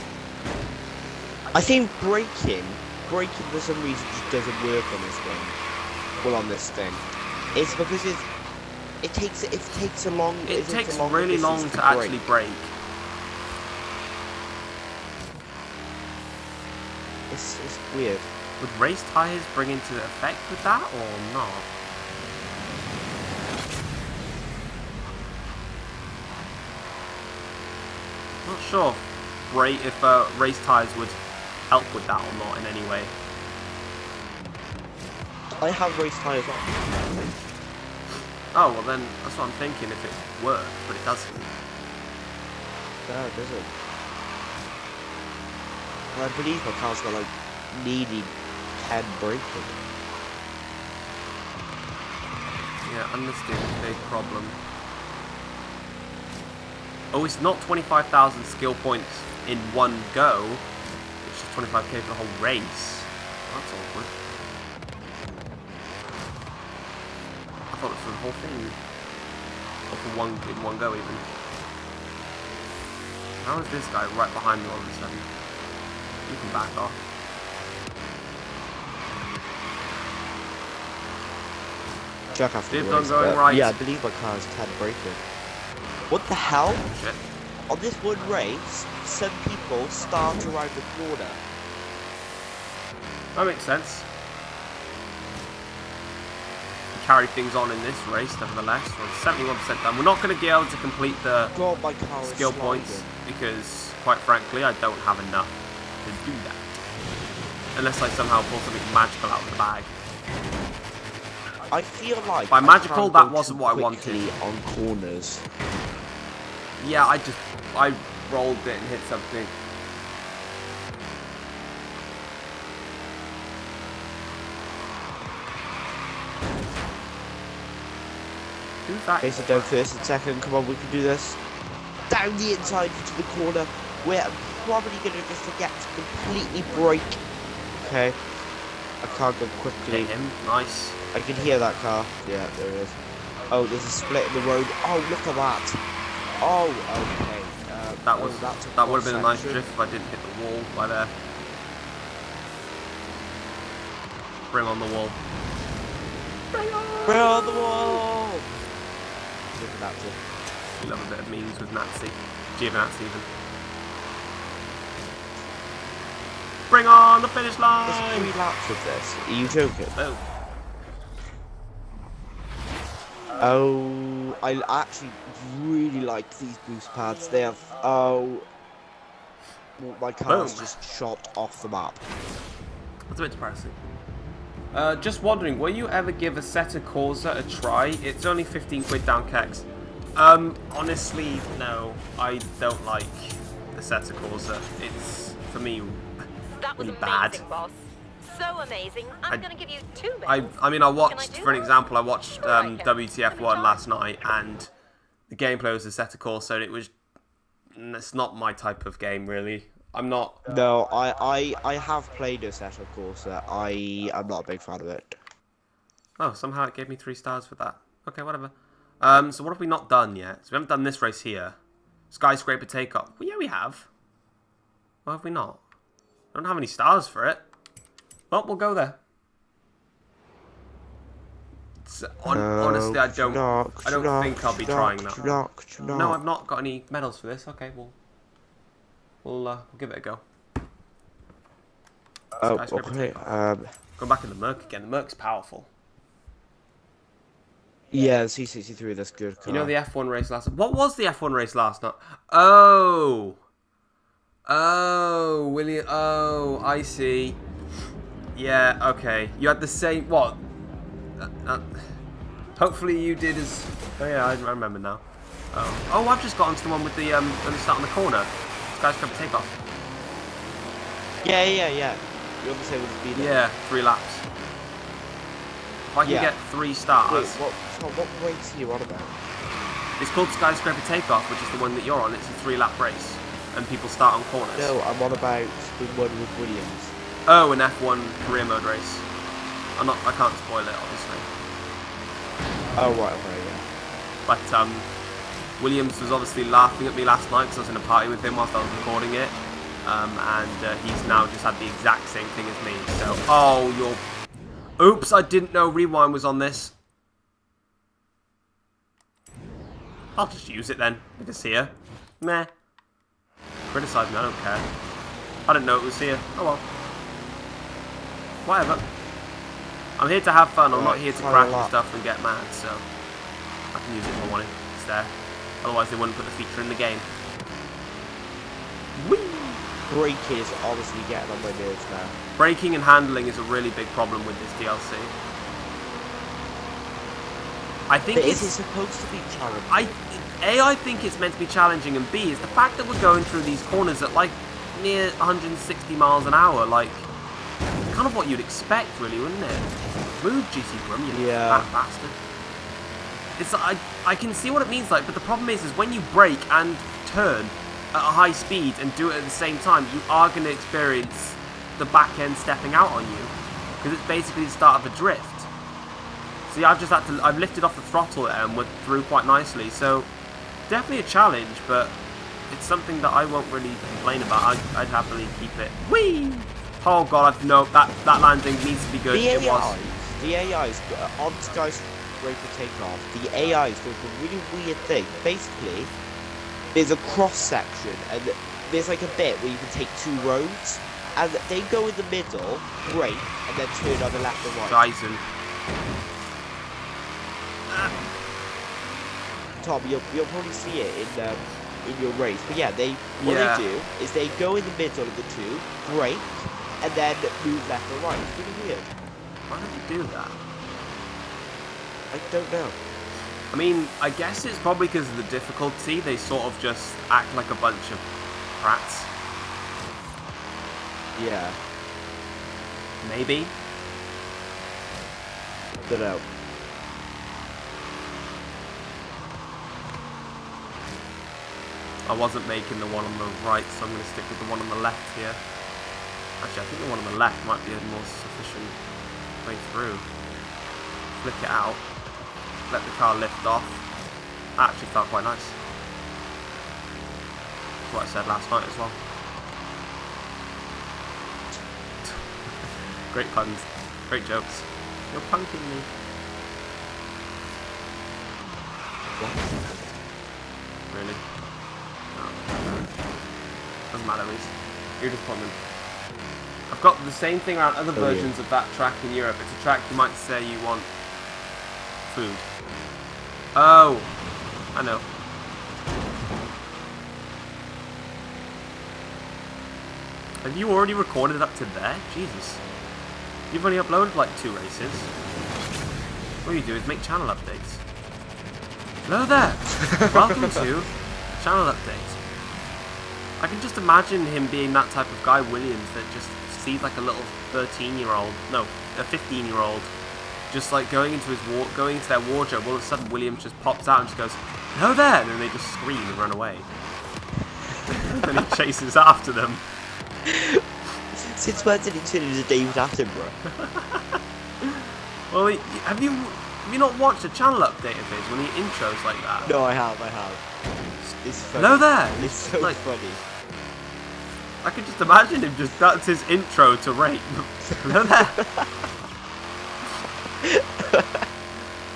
I think breaking, breaking for some reason just doesn't work on this thing. Well, on this thing, it's because it's it takes it takes a long. It takes longer really long distance to actually brake. It's it's weird. Would race tyres bring into effect with that or not? Not sure if, uh, race tyres would help with that or not in any way. I have race tires on. Oh, well then, that's what I'm thinking if it worked, but it doesn't. No, it doesn't. I believe my car's got like needing head braking. Yeah, understood. Big problem. Oh, it's not 25,000 skill points in one go. It's just 25k for the whole race. That's awkward. I thought it was for the whole thing. Or for one, in one go even. How is this guy right behind me all of a sudden? You can back off. Check after Dibs race, going right. Yeah, I believe my car's head braking. What the hell? Shit. On this one race, some people start around the corner. That makes sense. We carry things on in this race, nevertheless. We're 71% done. We're not going to be able to complete the God, my car is skill points because, quite frankly, I don't have enough to do that. Unless I somehow pull something magical out of the bag. I feel like By magical, that wasn't what I wanted. on corners. Yeah, I just I rolled it and hit something. Who's that? Okay, so down first and second. Come on, we can do this. Down the inside to the corner, where I'm probably gonna just forget to completely break. Okay. I can't go quickly. Hit him. Nice. I can hear that car. Yeah, there it is. Oh, there's a split in the road. Oh, look at that. Oh, okay. Uh, That oh, was that's that would have been a nice drift if I didn't hit the wall by there. Bring on the wall. We're on the wall. Look at that. too. We love a bit of memes with Nazi. Giovinazzi even. Bring on the finish There's line! three laps of this. Are you joking? Oh, Oh, I actually really like these boost pads. They have. Oh. well, My car's Boom. just shot off the map. that's a bit depressing. Uh, just wondering, will you ever give Assetto Corsa a try? It's only 15 quid down kegs. Um, honestly, no. I don't like Assetto Corsa. It's, for me, That was really amazing, bad. boss. So amazing. I'm I- going to give you two I. I mean, I watched, do for an example, I watched um, Right. WTF1 Give it last night, and the gameplay was Assetto Corsa, so it was, it's not my type of game, really. I'm not, No, I, I, I have played Assetto Corsa. I am not a big fan of it. oh, somehow it gave me three stars for that. Okay, whatever. Um, so what have we not done yet? So we haven't done this race here. Skyscraper takeoff. Well, yeah, we have. Why have we not? I don't have any stars for it. But we'll go there. It's- hon- honestly, I don't. I don't think I'll be trying that. No, I've not got any medals for this. Okay, well, we'll uh, we'll give it a go. Oh, okay. Um, Going back in the Merc again. The Merc's powerful. yeah, the C63, that's good. You know the F1 race last. What was the F1 race last night? Oh, oh, William. Oh, I see. Yeah. Okay. You had the same. What? Uh, uh, hopefully you did as. Oh yeah, I remember now. Oh, oh, I've just got onto the one with the um they start on the corner. Skyscraper takeoff. Yeah, yeah, yeah. You're on the same with the. Yeah, three laps. If I can Yeah. get three stars, Wait, what, so what race are you on about? it's called Skyscraper Takeoff, which is the one that you're on. It's a three-lap race, and people start on corners. No, I'm on about the one with Williams. Oh, an F1 career mode race. I'm not. I can't spoil it, obviously. Oh, right, okay, yeah. But um, Williams was obviously laughing at me last night because I was in a party with him whilst I was recording it. Um, and uh, he's now just had the exact same thing as me. So, oh, you're. Oops, I didn't know rewind was on this. I'll just use it then, if it's here. Meh. Criticise me, I don't care. I didn't know it was here. Oh well. Whatever. I'm here to have fun, I'm not here to crash and stuff and get mad, so I can use it if I wanted. It's there. Otherwise they wouldn't put the feature in the game. Whee! Is obviously getting on my nerves now. Braking and handling is a really big problem with this DLC. I think But it's... is it supposed to be challenging? I, A, I think it's meant to be challenging, and B, is the fact that we're going through these corners at like near 160 miles an hour, like kind of what you'd expect, really, wouldn't it? Move, GC Brum, you Yeah. fat bastard. It's I I can see what it means, like, but the problem is, is when you brake and turn at a high speed and do it at the same time, you are going to experience the back end stepping out on you because it's basically the start of a drift. See, I've just had to, I've lifted off the throttle and went through quite nicely, so definitely a challenge, but it's something that I won't really complain about. I'd, I'd happily keep it. Whee! Oh god, I've, no, that, that landing needs to be good. The it was. AIs, the AIs uh, on Skyscraper Takeoff, the AIs do a really weird thing. Basically, there's a cross section, and there's like a bit where you can take two roads, and they go in the middle, brake, and then turn on the left and right. Dyson. Tom, you'll, you'll probably see it in um, in your race. But yeah, they what Yeah. they do is they go in the middle of the two, brake, and then move left or right. It's really weird. Why did you do that? I don't know. I mean, I guess it's probably because of the difficulty. They sort of just act like a bunch of brats. Yeah, Maybe. I don't know. I wasn't making the one on the right, so I'm going to stick with the one on the left here. Actually, I think the one on the left might be a more sufficient way through. Flick it out. Let the car lift off. Actually felt quite nice. That's what I said last night as well. Great puns. Great jokes. You're punking me. What? Really? Doesn't matter, Reese. You're disappointment. I've got the same thing around other Oh, yeah. versions of that track in Europe. It's a track you might say you want food. Oh, I know. Have you already recorded it up to there? Jesus. You've only uploaded like two races. All you do is make channel updates. Hello there! Welcome to channel update. I can just imagine him being that type of guy, Williams, that just sees like a little 13 year old, no, a 15 year old, just like going into his war going into their wardrobe. All of a sudden, Williams just pops out and just goes, "No, there!" and then they just scream and run away. and he chases after them. Since when did he turn into David Attenborough? Well, have you have you not watched a channel update of his when he intros like that? No, I have, I have. It's, it's funny. Hello there. It's so like, funny. I could just imagine him just that's his intro to rape. Hello there.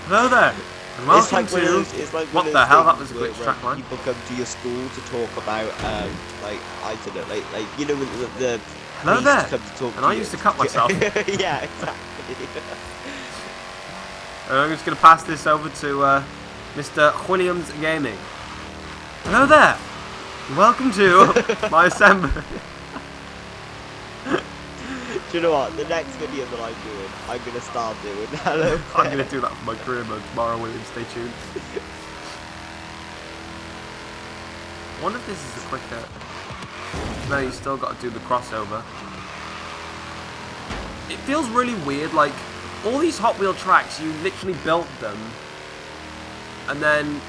Hello there. And welcome it's like to those, it's like what the hell? That was a where track line. People come to your school to talk about, um, like I don't know, like like you know, the, the Hello there. Come to talk And to I you. used to cut myself. yeah, exactly. I'm just going to pass this over to uh, Mr. Williams Gaming. Hello there. Welcome to my assembly. Do you know what? The next video that I'm doing, I'm gonna start doing. Hello. I'm going to do that for my career mode tomorrow, William. Stay tuned. I wonder if this is a quicker... No, you still got to do the crossover. It feels really weird, like, all these Hot Wheel tracks, you literally built them, and then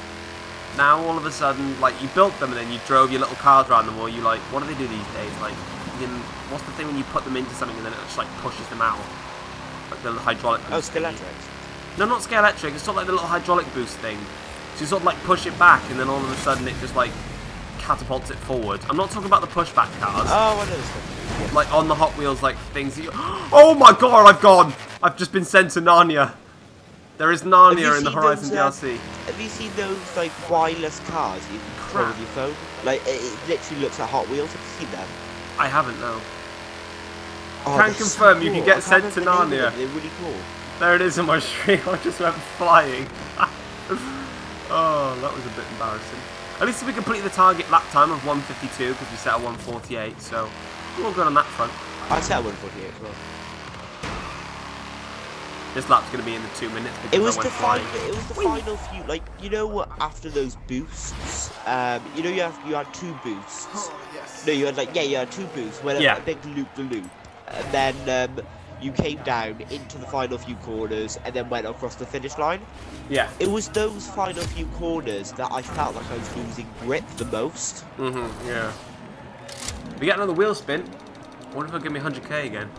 now all of a sudden, like, you built them and then you drove your little cars around them, or you, like, what do they do these days? Like, can, what's the thing when you put them into something and then it just, like, pushes them out? Like the hydraulic Oh. Scalextric. No, not Scalextric. It's sort of like the little hydraulic boost thing. So you sort of like push it back, and then all of a sudden it just like catapults it forward. I'm not talking about the pushback cars. Oh, I know this. Yeah. Like on the Hot Wheels, like things. That you... Oh my god! I've gone. I've just been sent to Narnia. There is Narnia in the Horizon those, uh, DLC. Have you seen those like wireless cars you can control with your phone? Like it, it literally looks like Hot Wheels. Have you seen them? I haven't no. Oh, Can they're so confirm you can get I sent to remember the name of Narnia. They're really cool. There it is in my stream. I just went flying. oh, that was a bit embarrassing. At least we completed the target lap time of 152 because we set a 148. So we're all good on that front. I set 148 as well. This lap's going to be in the two minutes because It was I the flying. final. It was the final few. Like you know what? After those boosts, um, you know you have you had two boosts. No, you had like yeah, you had two boosts. Went Yeah. a big loop the loop, and then um, you came down into the final few corners, and then went across the finish line. Yeah. It was those final few corners that I felt like I was losing grip the most. Mm-hmm. Yeah. We get another wheel spin. What if I give me 100k again?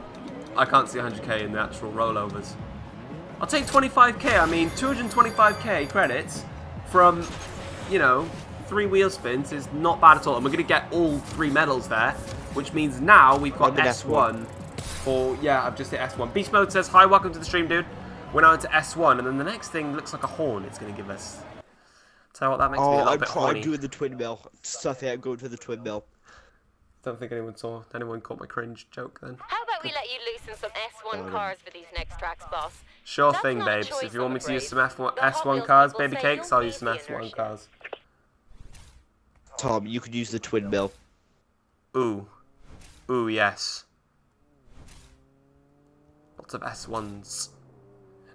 I can't see 100k in the actual rollovers. I'll take 25k. I mean, 225k credits from, you know, three wheel spins is not bad at all. And we're going to get all three medals there, which means now we've got I'm in S1 for, yeah, I've just hit S1. Beast Mode says, hi, welcome to the stream, dude. We're now into S1, and then the next thing looks like a horn it's going to give us. Tell you what, that makes me a Oh, little I'm bit horny. doing the twin mill. Something I'm going for the twin mill. I don't think anyone saw, anyone caught my cringe joke then. How about we let you loosen some S1 cars for these next tracks, boss? Sure That's thing, babes. If you want me to use some. F1, The Hot S1 cars, baby cakes, I'll use some S1 inertia. cars. Tom, you could use the twin mill. Ooh. Ooh, yes. Lots of S1s.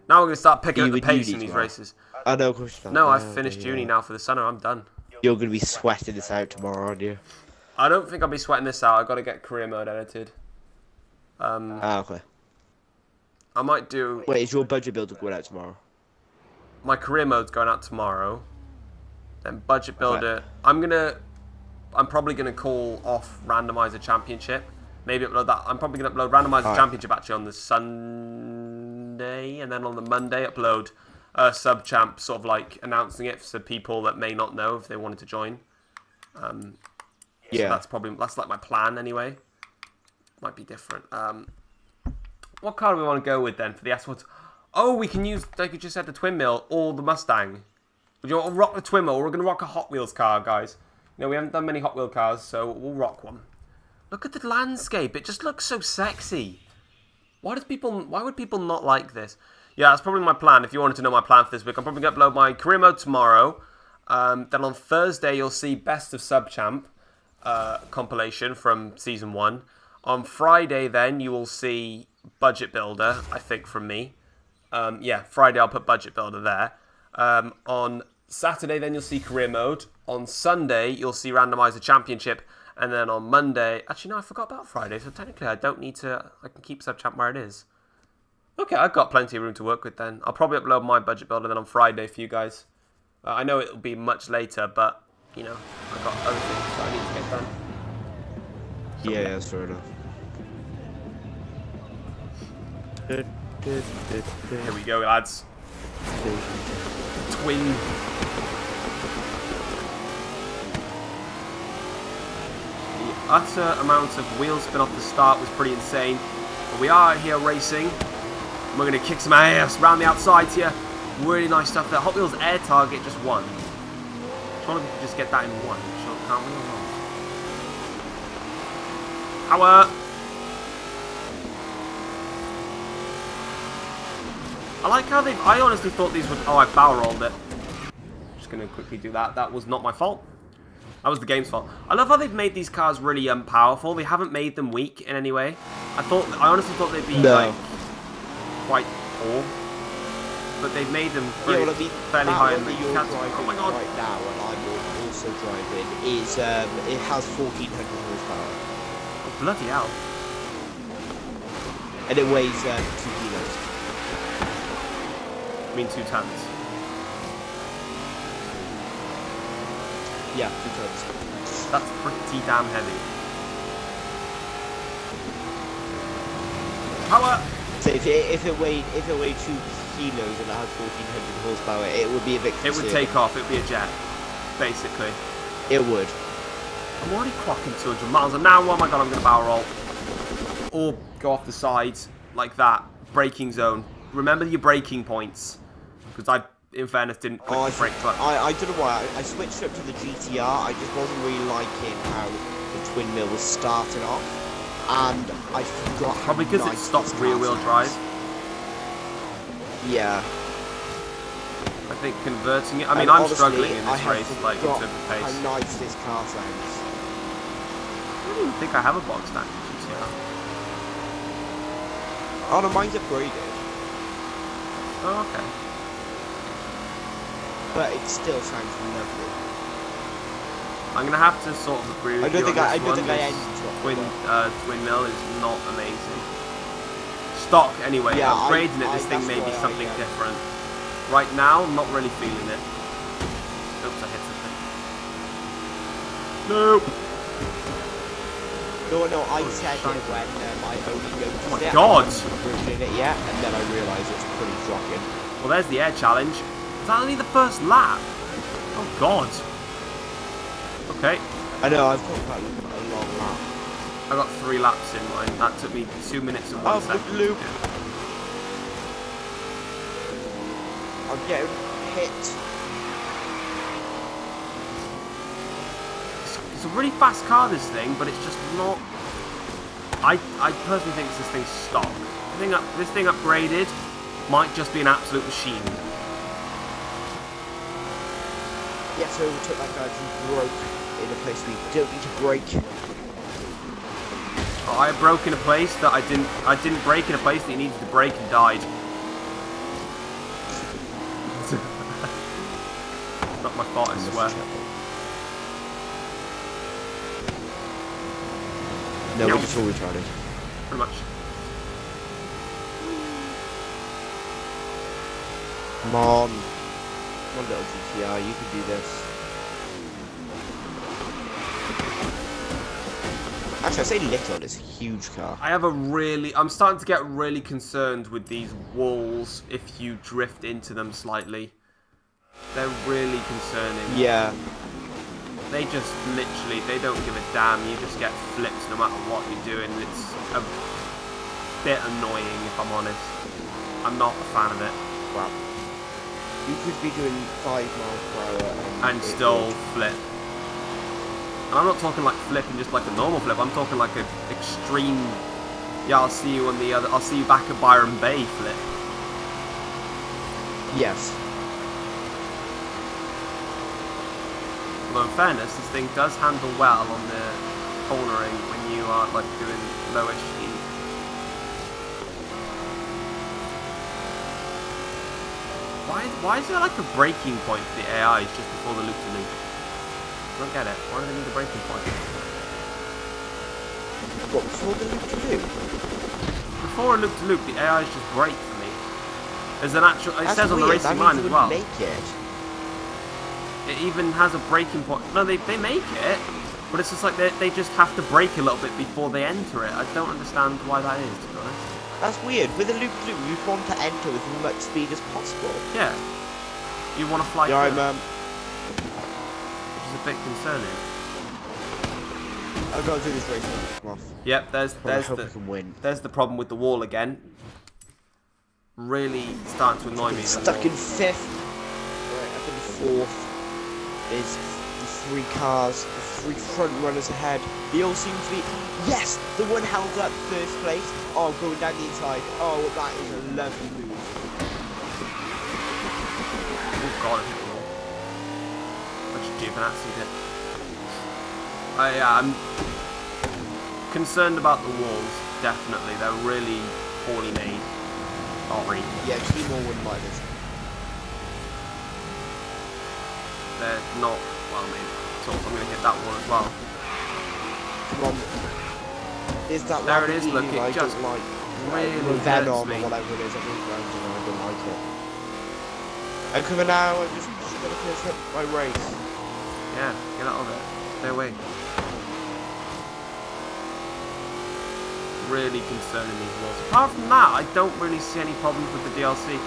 Now we're going to start picking You up the pace in these tomorrow. races. I know, of course you No. I've finished yeah. uni now for the summer. I'm done. You're gonna be sweating this out tomorrow, aren't you? I don't think I'll be sweating this out. I've got to get career mode edited. Um, Ah, okay. I might do... Wait, is your budget builder going out tomorrow? my career mode's going out tomorrow. Then budget builder. I'm gonna. I'm probably gonna call off randomizer championship. Maybe upload that. I'm probably gonna upload randomizer Alright. championship actually on the Sunday, and then on the Monday upload a sub champ, sort of like announcing it for people that may not know if they wanted to join. Um, so Yeah. that's probably that's like my plan anyway. Might be different. Um, what car do we want to go with then for the S1? Oh, we can use like you just said the twin mill or the Mustang. Would you want to rock the twin mill? We're gonna rock a Hot Wheels car, guys. You know we haven't done many Hot Wheel cars, so we'll rock one. Look at the landscape; it just looks so sexy. Why does people? Why would people not like this? Yeah, that's probably my plan. If you wanted to know my plan for this week, I'm probably gonna upload my career mode tomorrow. Um, then on Thursday you'll see Best of Sub Champ uh, compilation from season one. On Friday, then you will see budget builder, I think, from me. Um, yeah, Friday I'll put budget builder there. Um, on Saturday, then you'll see career mode. On Sunday, you'll see randomizer championship. And then on Monday, actually, no, I forgot about Friday. So technically, I don't need to, I can keep sub champ where it is. Okay, I've got plenty of room to work with then. I'll probably upload my budget builder then on Friday for you guys. Uh, I know it'll be much later, but, you know, I've got other things that I need to get done. Yeah, that's fair enough. Here we go, lads. Twin. The utter amount of wheel spin off the start was pretty insane. But we are here racing. And we're going to kick some ass around the outsides here. Really nice stuff there. Hot Wheels air target just one. Just wonder if just get that in one. Sure, can't we? Power. I like how they've... I honestly thought these would... Oh, I power rolled it. Just going to quickly do that. That was not my fault. That was the game's fault. I love how they've made these cars really um, powerful. They haven't made them weak in any way. I thought... I honestly thought they'd be, No. like, quite poor. But they've made them Yeah, well, I mean, fairly high in the you're driving Oh my god. right now, and I'm also driving, is um, it has 1400 horsepower, Oh, bloody hell. and it weighs um, two kilos. I mean, two tons. Yeah, two tons. That's pretty damn heavy. Power! So if it, if it weighed if it weighed two kilos and it had 1400 horsepower, it would be a bit. It would take off. It would be a jet, basically. It would. I'm already clocking 200 miles, and now, oh my god, I'm going to barrel roll. Or go off the sides, like that. Braking zone. Remember your braking points. Because I, in fairness, didn't click Oh, I, the brake button. I, I don't know why. I, I switched up to the GTR. I just wasn't really liking how the twin mill was starting off, and I forgot. Probably because it nice stopped this rear wheel sounds. drive. Yeah. I think converting it. I mean, And I'm struggling in this race, like, in terms of pace. How nice this car sounds. I don't even think I have a box standard GTR. Oh no, mine's upgraded, Oh, okay. but it still sounds lovely. I'm gonna have to sort of agree with I don't you think on I, I don't one. think I This top. twin uh, twin mill is not amazing. Stock anyway. Yeah, I- upgrading it, I- this thing may be why I, something different. Right now, not really feeling it. Oops, I hit something. Nope. No, no, I Oh, said it when um, I only noticed Oh my it. God. I haven't it yet, and then I realise it's pretty shocking. Well, there's the air challenge. Is that only the first lap? Oh God. Okay, I know, I've got quite a, a long lap. I got three laps in mine. That took me two minutes and one Oh, second. good loop. I'm getting hit. It's, a really fast car, this thing, but it's just not. I I personally think this thing's stock. I think up, this thing upgraded might just be an absolute machine. Yeah, so we took that guy who broke in a place we don't need to break. I broke in a place that I didn't. I didn't break in a place that you needed to break and died. not my fault, I swear. No, No. we just all retarded. Pretty much. Come on. Come on, little GTR, you can do this. Actually, I say little, it's a huge car. I have a really. I'm starting to get really concerned with these walls if you drift into them slightly. They're really concerning. Yeah. They just literally, they don't give a damn. You just get flipped no matter what you're doing. It's a bit annoying, if I'm honest. I'm not a fan of it. Well, You could be doing 5 miles per hour and, And still flip. I'm not talking like flipping just like a normal flip. I'm talking like an extreme. Yeah, I'll see you on the other. I'll see you back at Byron Bay flip. Yes. Although in fairness, this thing does handle well on the cornering when you are like doing lowish heat. Why, why is there like a breaking point for the AIs just before the loop to loop? Don't get it. Why do they need a breaking point? What before the loop to do? Before a loop-to-loop, the AI is just break for me. There's an actual... It That's says on the racing line as well. Make it. It even has a breaking point. No, they, they make it, but it's just like they, they just have to break a little bit before they enter it. I don't understand why that is, to be honest. That's weird. With a loop to loop, you'd want to enter with as much speed as possible. Yeah. You want to fly yeah, I'm um, which is a bit concerning. I've got to do this race off. Yep, there's there's the win. there's the problem with the wall again. Really starting to annoy me. Stuck in fifth. Right, up in fourth is the three cars, the three front runners ahead. They all seem to be. Yes, the one held up first place. Oh, going down the inside. Oh, that is a lovely move. Oh god, I hit the wall. Bunch of Giovinazzi did. I, yeah, I'm concerned about the walls, definitely. They're really poorly made. Sorry. Yeah, all win by this. They're not well made. So I'm going to hit that wall as well. Come on. Is that There it is, look, it I just like. really Venom or whatever it is. I think and I don't like it. I'm coming now. I'm just gonna finish up my race. Yeah, get out of it. Stay away. Really concerning these walls. Apart from that, I don't really see any problems with the DLC.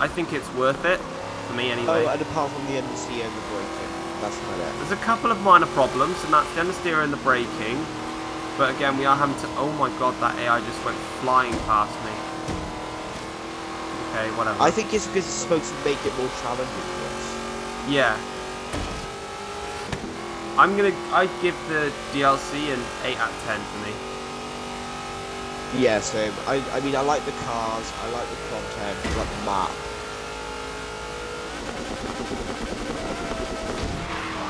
I think it's worth it, for me anyway. Oh, and apart from the understeer and the braking, that's about it. There's a couple of minor problems, and that's the understeer and the braking. But again, we are having to... Oh my god, that AI just went flying past me. Okay, whatever. I think it's because it's supposed to make it more challenging for us. Yeah. I'm gonna... I'd give the DLC an 8 out of 10 for me. Yeah, same. I, I mean, I like the cars, I like the content, I like the map.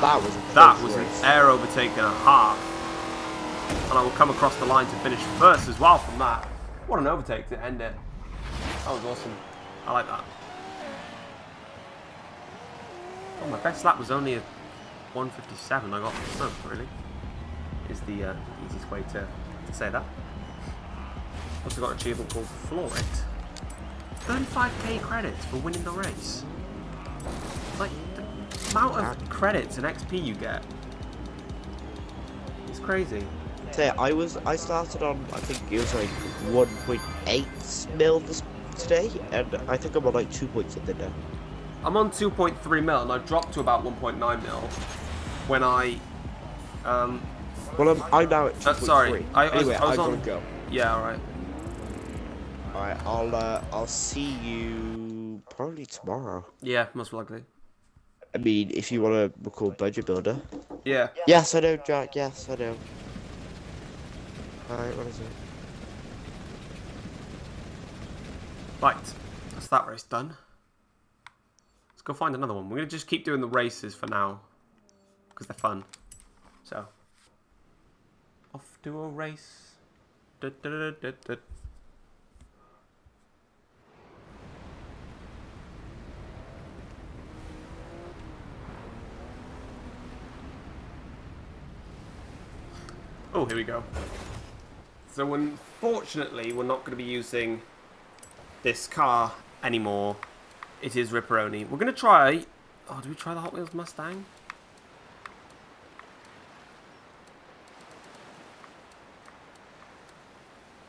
That was a That was an air overtake and a half. And I will come across the line to finish first as well from that. What an overtake to end it. That was awesome. I like that. Oh, my best lap was only a 157. I got so really. Is the uh, easiest way to, to say that. Also got an achievement called Floor It. 35k credits for winning the race. Like, the amount of credits and XP you get. It's crazy. Say, I was, I started on, I think it was like 1.8 mil this, today, and I think I'm on like 2 point something now. I'm on 2.3 mil and I've dropped to about 1.9 mil when I. Um, Well, I'm, I'm now at 2.3. Uh, sorry, I- I was- anyway, I was I've on- got to go. yeah, alright. Alright, I'll, uh, I'll see you probably tomorrow. Yeah, most likely. I mean, if you want to record Budget Builder. Yeah. Yes, I know, Jack. Yes, I know. Alright, what is it? Right. That's that race done. Let's go find another one. We're going to just keep doing the races for now. Because they're fun. So. Off to a race. Da, da, da. Oh, here we go. So unfortunately, we're not going to be using this car anymore. It is Ripperoni. We're going to try... Oh, do we try the Hot Wheels Mustang?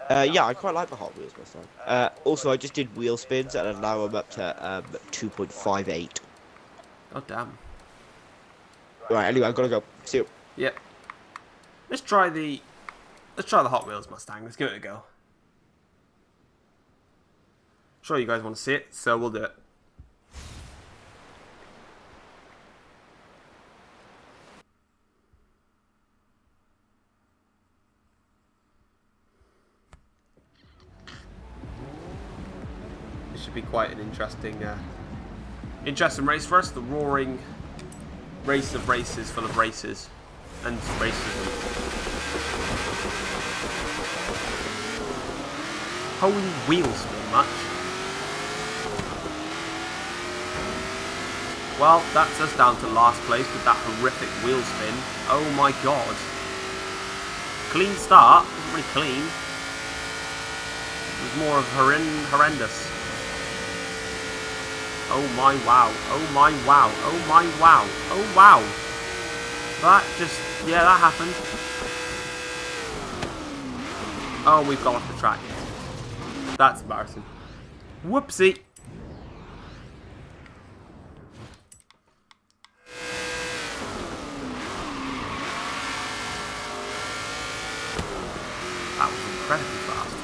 Uh, yeah, I quite like the Hot Wheels Mustang. Uh, also, I just did wheel spins, and now I'm up to um, 2.58. Oh, damn. Right, anyway, I've got to go. See you. Yep. Let's try the... Let's try the Hot Wheels Mustang. Let's give it a go. Sure you guys want to see it, so we'll do it. Should be quite an interesting, uh, interesting race for us. The roaring race of races, full of races and racism. Holy wheels much. Well, that's us down to last place with that horrific wheel spin. Oh my god. Clean start. Wasn't really clean. It was more of horrend horrendous. Oh my wow. Oh my wow. Oh my wow. Oh wow. That just, yeah, that happened. Oh, we've gone off the track. That's embarrassing. Whoopsie. That was incredibly fast.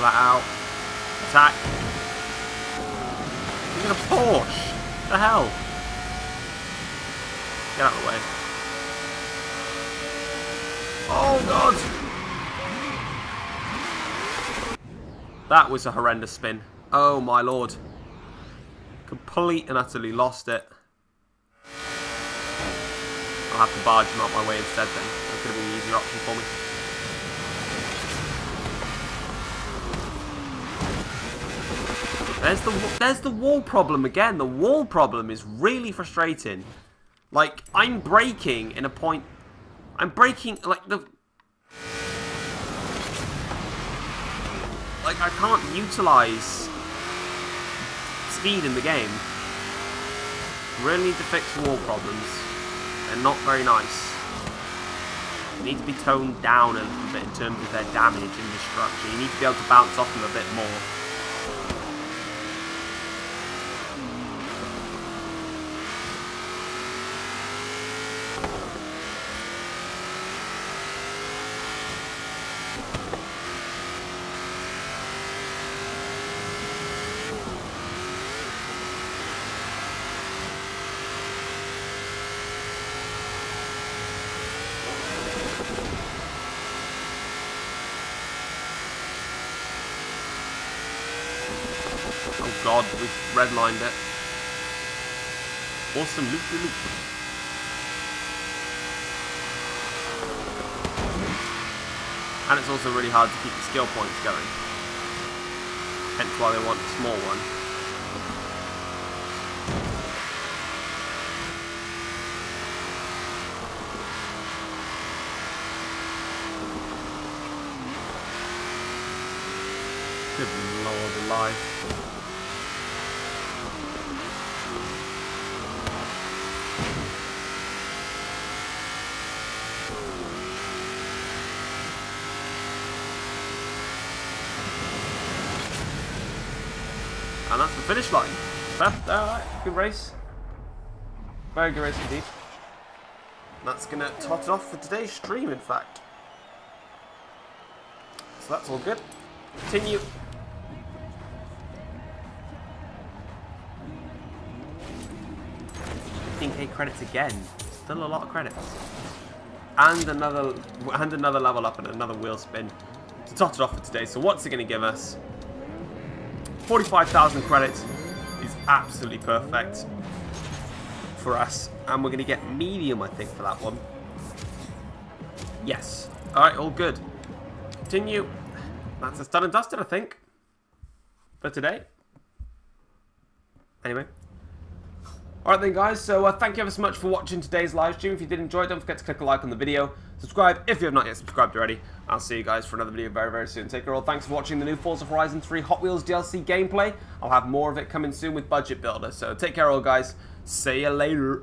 Flat out. Attack. Look at a Porsche. The hell? Get out of the way. Oh god! That was a horrendous spin. Oh my lord. Complete and utterly lost it. I'll have to barge him out my way instead then. That could have been the easier option for me. There's the there's the wall problem again. The wall problem is really frustrating. Like I'm breaking in a point. I'm breaking like the. Like I can't utilize speed in the game. Really need to fix wall problems. They're not very nice. They need to be toned down a little bit in terms of their damage and destruction. You need to be able to bounce off them a bit more. Oh god, we've redlined it. Awesome loop de loop. And it's also really hard to keep the skill points going. Hence why they want a small one. Good lord alive. And that's the finish line. Alright, good race. Very good race indeed. That's going to tot it off for today's stream, in fact. So that's all good. Continue. Fifteen K credits again. Still a lot of credits. And another and another level up and another wheel spin to tot it off for today. So what's it going to give us? 45,000 credits is absolutely perfect for us. And we're going to get medium, I think, for that one. Yes. Alright, all good. Continue. That's us done and dusted, I think. For today. Anyway. Alright then guys, so uh, thank you ever so much for watching today's live stream. If you did enjoy, don't forget to click a like on the video. Subscribe if you have not yet subscribed already. I'll see you guys for another video very, very soon. Take care all. Thanks for watching the new Forza Horizon 3 Hot Wheels DLC gameplay. I'll have more of it coming soon with Budget Builder. So take care all guys. See you later.